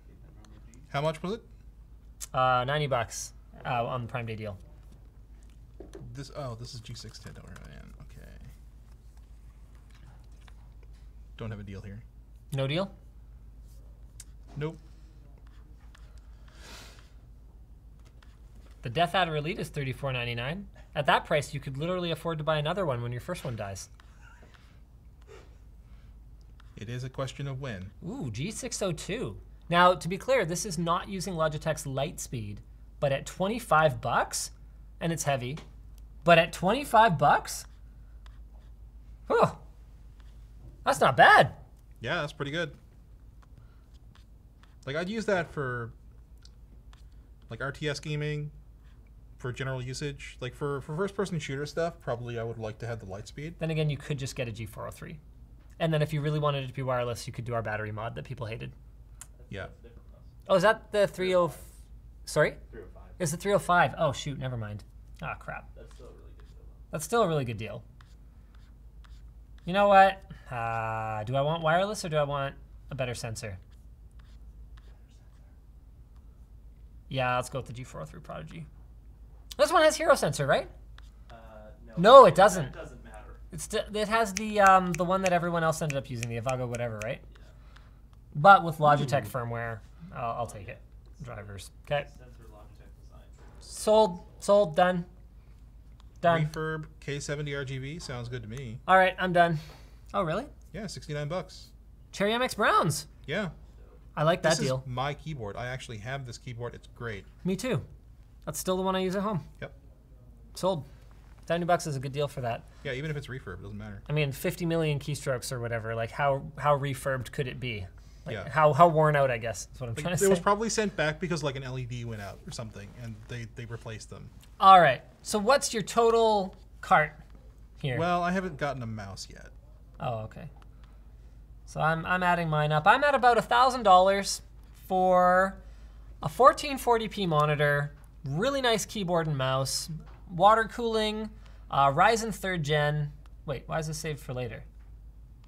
B: How much was it?
A: Uh, 90 bucks uh, on the Prime Day deal.
B: This oh, this is G610 Orion. Okay. Don't have a deal here.
A: No deal?
B: Nope.
A: The DeathAdder Elite is $34.99. At that price, you could literally afford to buy another one when your first one dies.
B: It is a question of when.
A: Ooh, G602. Now, to be clear, this is not using Logitech's Lightspeed, but at 25 bucks, and it's heavy, but at 25 bucks, oh, that's not bad.
B: Yeah, that's pretty good. Like I'd use that for like RTS gaming, for general usage. Like for for first person shooter stuff, probably I would like to have the light speed.
A: Then again, you could just get a G403. And then if you really wanted it to be wireless, you could do our battery mod that people hated.
B: Yeah.
C: That's different from us.
A: Oh, is that the 30? Sorry?
C: 305.
A: Is the 305? Oh, shoot, never mind. Ah, crap.
C: That's still a really good deal.
A: That's still a really good deal. You know what? Uh, do I want wireless or do I want a better sensor? Yeah, let's go with the G403 Prodigy. This one has hero sensor, right?
C: Uh, no.
A: No, it doesn't.
C: It doesn't matter.
A: It's it has the um, the one that everyone else ended up using, the Avago whatever, right?
C: Yeah.
A: But with Logitech firmware, I'll, I'll take it. Drivers. Okay.
C: Sensor Logitech design.
A: Sold. Sold. Done. Done.
B: Refurb K70 RGB sounds good to me.
A: All right, I'm done. Oh, really?
B: Yeah, 69 bucks.
A: Cherry MX Browns.
B: Yeah.
A: I like that
B: this
A: deal.
B: is my keyboard. I actually have this keyboard. It's great.
A: Me too. That's still the one I use at home.
B: Yep.
A: Sold. 70 bucks is a good deal for that.
B: Yeah, even if it's refurb, it doesn't matter.
A: I mean, 50 million keystrokes or whatever. Like, how how refurbed could it be? Like,
B: Yeah.
A: How how worn out? I guess is what I'm
B: Like,
A: trying
B: it
A: to say.
B: was probably sent back because like an LED went out or something, and they they replaced them.
A: All right. So what's your total cart here?
B: Well, I haven't gotten a mouse yet.
A: oh, okay. So I'm I'm adding mine up. I'm at about a thousand dollars for a 1440p monitor, really nice keyboard and mouse, water cooling, uh, Ryzen third gen. Wait, why is this saved for later?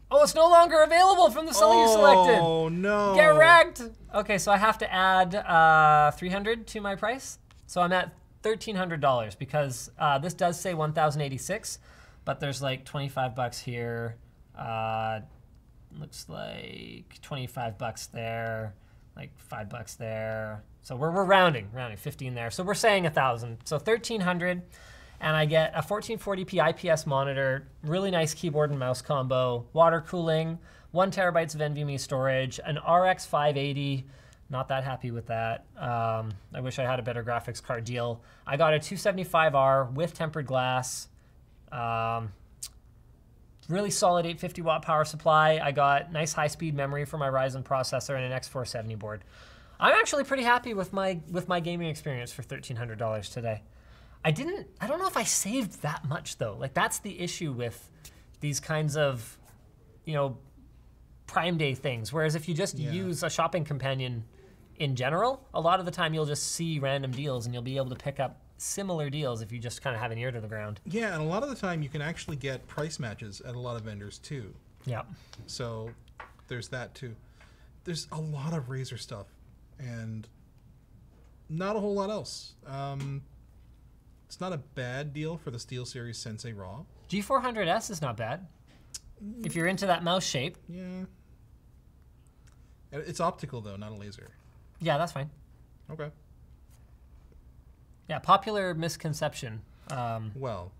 A: Oh, it's no longer available from the seller you selected.
B: Oh no!
A: Get wrecked. Okay, so I have to add uh, 300 to my price. So I'm at $1,300 because uh, this does say 1,086, but there's like 25 bucks here. Uh, looks like 25 bucks there, like five bucks there. So we're, we're rounding, rounding 15 there. So we're saying a thousand. So 1,300. And I get a 1440p IPS monitor, really nice keyboard and mouse combo, water cooling, one terabytes of NVMe storage, an RX 580. Not that happy with that. Um, I wish I had a better graphics card deal. I got a 275R with tempered glass. Um, really solid 850 watt power supply. I got nice high speed memory for my Ryzen processor and an X470 board. I'm actually pretty happy with my with my gaming experience for $1300 today. I didn't I don't know if I saved that much though. Like that's the issue with these kinds of you know prime day things whereas if you just
B: Yeah.
A: use a shopping companion in general, a lot of the time you'll just see random deals and you'll be able to pick up similar deals if you just kind of have an ear to the ground.
B: Yeah, and a lot of the time you can actually get price matches at a lot of vendors too.
A: Yeah.
B: So there's that too. There's a lot of Razer stuff, and not a whole lot else. Um, it's not a bad deal for the SteelSeries Sensei Raw.
A: G400S is not bad. If you're into that mouse shape,
B: Yeah. It's optical though, not a laser.
A: yeah, that's fine.
B: Okay.
A: Yeah, popular misconception. Um,
B: Well,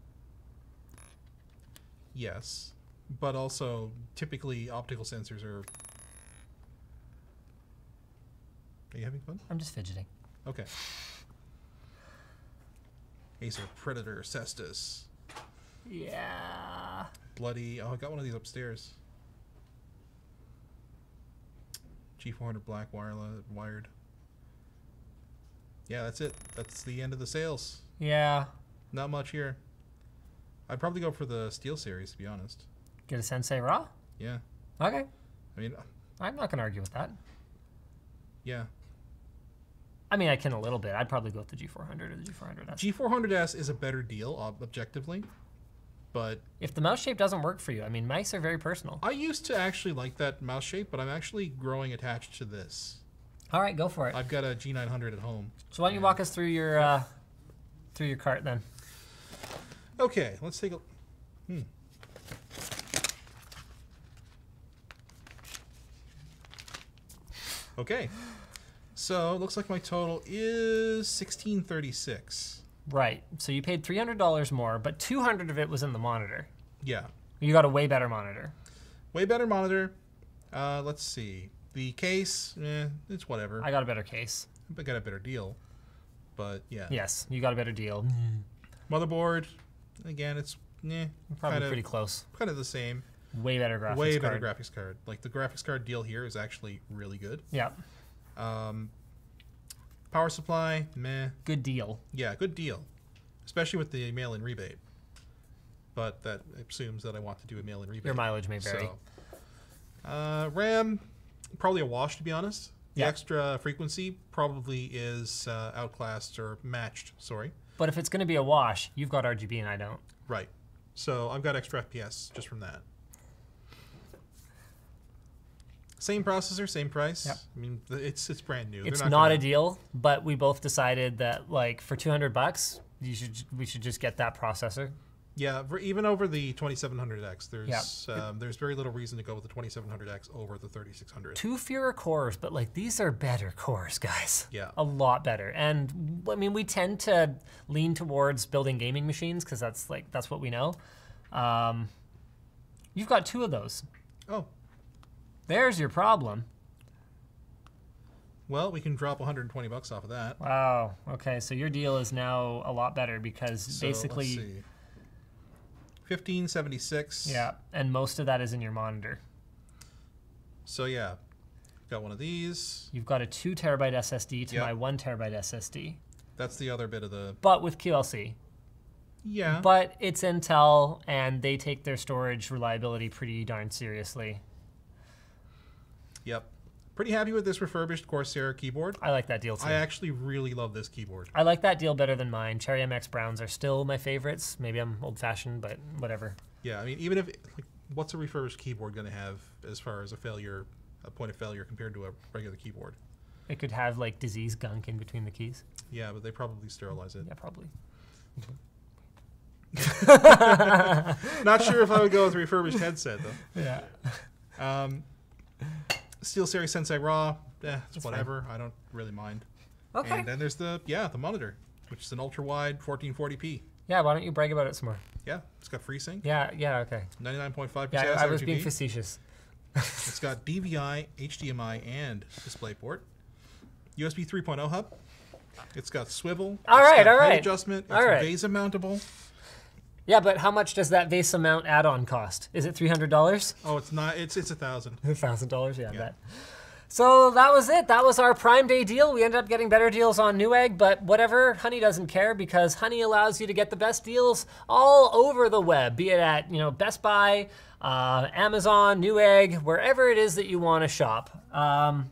B: yes, but also typically optical sensors are. Are you having fun?
A: I'm just fidgeting.
B: Okay. Acer Predator Cestus.
A: Yeah.
B: Bloody. Oh, I got one of these upstairs. G400 black wireless wired. Yeah, that's it. That's the end of the sales.
A: Yeah.
B: Not much here. I'd probably go for the Steel series to be honest.
A: Get a Sensei Raw?
B: Yeah.
A: Okay.
B: I mean,
A: I'm not going to argue with that.
B: yeah.
A: I mean, I can a little bit. I'd probably go with the G400 or the G400S.
B: G400S is a better deal ob- objectively, but
A: if the mouse shape doesn't work for you, I mean, mice are very personal.
B: I used to actually like that mouse shape, but I'm actually growing attached to this.
A: All right, go for it.
B: I've got a G900 at home.
A: So why don't you walk us through your uh, through your cart then?
B: Okay, let's take a. Hmm. Okay, so it looks like my total is sixteen thirty six.
A: Right. So you paid three hundred dollars more, but two hundred of it was in the monitor.
B: Yeah,
A: You got a way better monitor.
B: way better monitor. Uh, let's see, the case, eh, it's whatever.
A: I got a better case.
B: I got a better deal, but yeah.
A: Yes, you got a better deal.
B: Motherboard, again, it's eh,
A: Probably
B: kind of
A: pretty close.
B: kind of the same.
A: Way better graphics card.
B: Way
A: card.
B: better graphics card. Like the graphics card deal here is actually really good.
A: Yeah,
B: Um, power supply, meh.
A: good deal.
B: Yeah, good deal, especially with the mail-in rebate. But that assumes that I want to do a mail-in rebate.
A: Your mileage may vary.
B: So, uh, RAM, probably a wash to be honest. The
A: Yeah.
B: extra frequency probably is uh, outclassed or matched. Sorry.
A: But if it's going to be a wash, you've got RGB and I don't.
B: Right. So I've got extra FPS just from that. Same processor, same price.
A: Yep.
B: I mean, it's it's brand new. They're
A: It's not,
B: gonna-
A: a deal, but we both decided that like for 200 bucks, you should we should just get that processor.
B: Yeah, for, even over the 2700X, there's
A: Yeah.
B: um, there's very little reason to go with the 2700X over the 3600.
A: Two fewer cores, but like these are better cores, guys.
B: Yeah.
A: A lot better. And I mean, we tend to lean towards building gaming machines because that's like that's what we know. Um, you've got two of those.
B: Oh,
A: There's your problem.
B: well, we can drop 120 bucks off of that.
A: Wow. Okay, so your deal is now a lot better because
B: So,
A: basically,
B: let's see. 1576.
A: yeah, and most of that is in your monitor.
B: So yeah, got one of these.
A: You've got a two terabyte SSD to
B: Yep.
A: my one terabyte SSD,
B: That's the other bit of the
A: but with QLC.
B: yeah.
A: But it's Intel, and they take their storage reliability pretty darn seriously.
B: Yep. Pretty happy with this refurbished Corsair keyboard.
A: I like that deal too.
B: I actually really love this keyboard.
A: I like that deal better than mine. Cherry MX Browns are still my favorites. Maybe I'm old fashioned, but whatever.
B: Yeah, I mean, even if like, what's a refurbished keyboard going to have as far as a failure, a point of failure compared to a regular keyboard?
A: It could have like disease gunk in between the keys.
B: Yeah, but they probably sterilize it.
A: Yeah, probably.
B: Not sure if I would go with refurbished headset though.
A: Yeah.
B: Um, SteelSeries Sensei Raw, eh, it's
A: That's fine.
B: whatever. I don't really mind.
A: Okay.
B: And then there's the yeah the monitor, which is an ultra wide 1440p.
A: Yeah, why don't you brag about it some more?
B: Yeah, it's got FreeSync,
A: Yeah, yeah, okay.
B: 99.5%
A: Yeah, I, I was being facetious.
B: It's got DVI, HDMI, and DisplayPort. USB 3.0 hub. It's got swivel.
A: All
B: it's
A: right,
B: got
A: all right.
B: Adjustment. It's
A: All right.
B: VESA mountable.
A: Yeah, but how much does that VESA mount add-on cost? Is it three hundred dollars?
B: Oh, it's not. It's it's a thousand.
A: A thousand dollars, yeah, bet. So that was it. That was our Prime Day deal. We ended up getting better deals on Newegg, but whatever. Honey doesn't care because Honey allows you to get the best deals all over the web, be it at you know Best Buy, uh, Amazon, Newegg, wherever it is that you want to shop. Um,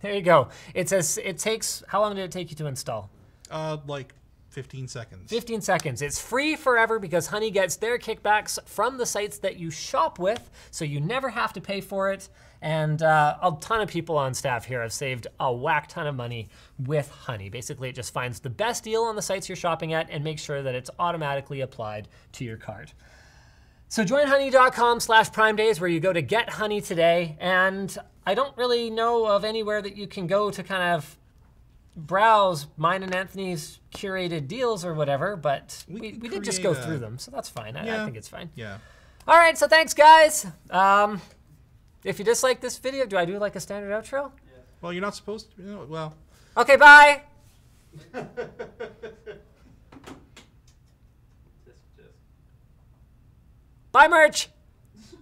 A: there you go. It says it takes. How long did it take you to install?
B: Uh, like 15 seconds.
A: 15 seconds. It's free forever because Honey gets their kickbacks from the sites that you shop with, so you never have to pay for it. And uh, a ton of people on staff here have saved a whack ton of money with Honey. Basically, it just finds the best deal on the sites you're shopping at and makes sure that it's automatically applied to your cart. So join honey.com slash prime days where you go to get honey today. And I don't really know of anywhere that you can go to kind of browse mine and Anthony's curated deals or whatever, but we,
B: We
A: we, did just go
B: a-
A: through them, so that's fine. I, I think it's fine.
B: Yeah.
A: All right, so thanks, guys. Um, if you dislike this video, do I do like a standard outro?
B: Well, you're not supposed to. You know, well,
A: Okay, bye.
C: Just, just.
A: Bye, merch.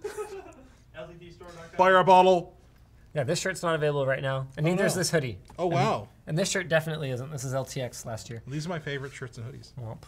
C: LTTStore.com.
B: buy our bottle.
A: Yeah, this shirt's not available right now, and neither is
B: no.
A: this hoodie.
B: Oh wow.
A: And this shirt definitely isn't. This is LTX last year.
B: These are my favorite shirts and hoodies.
A: Womp.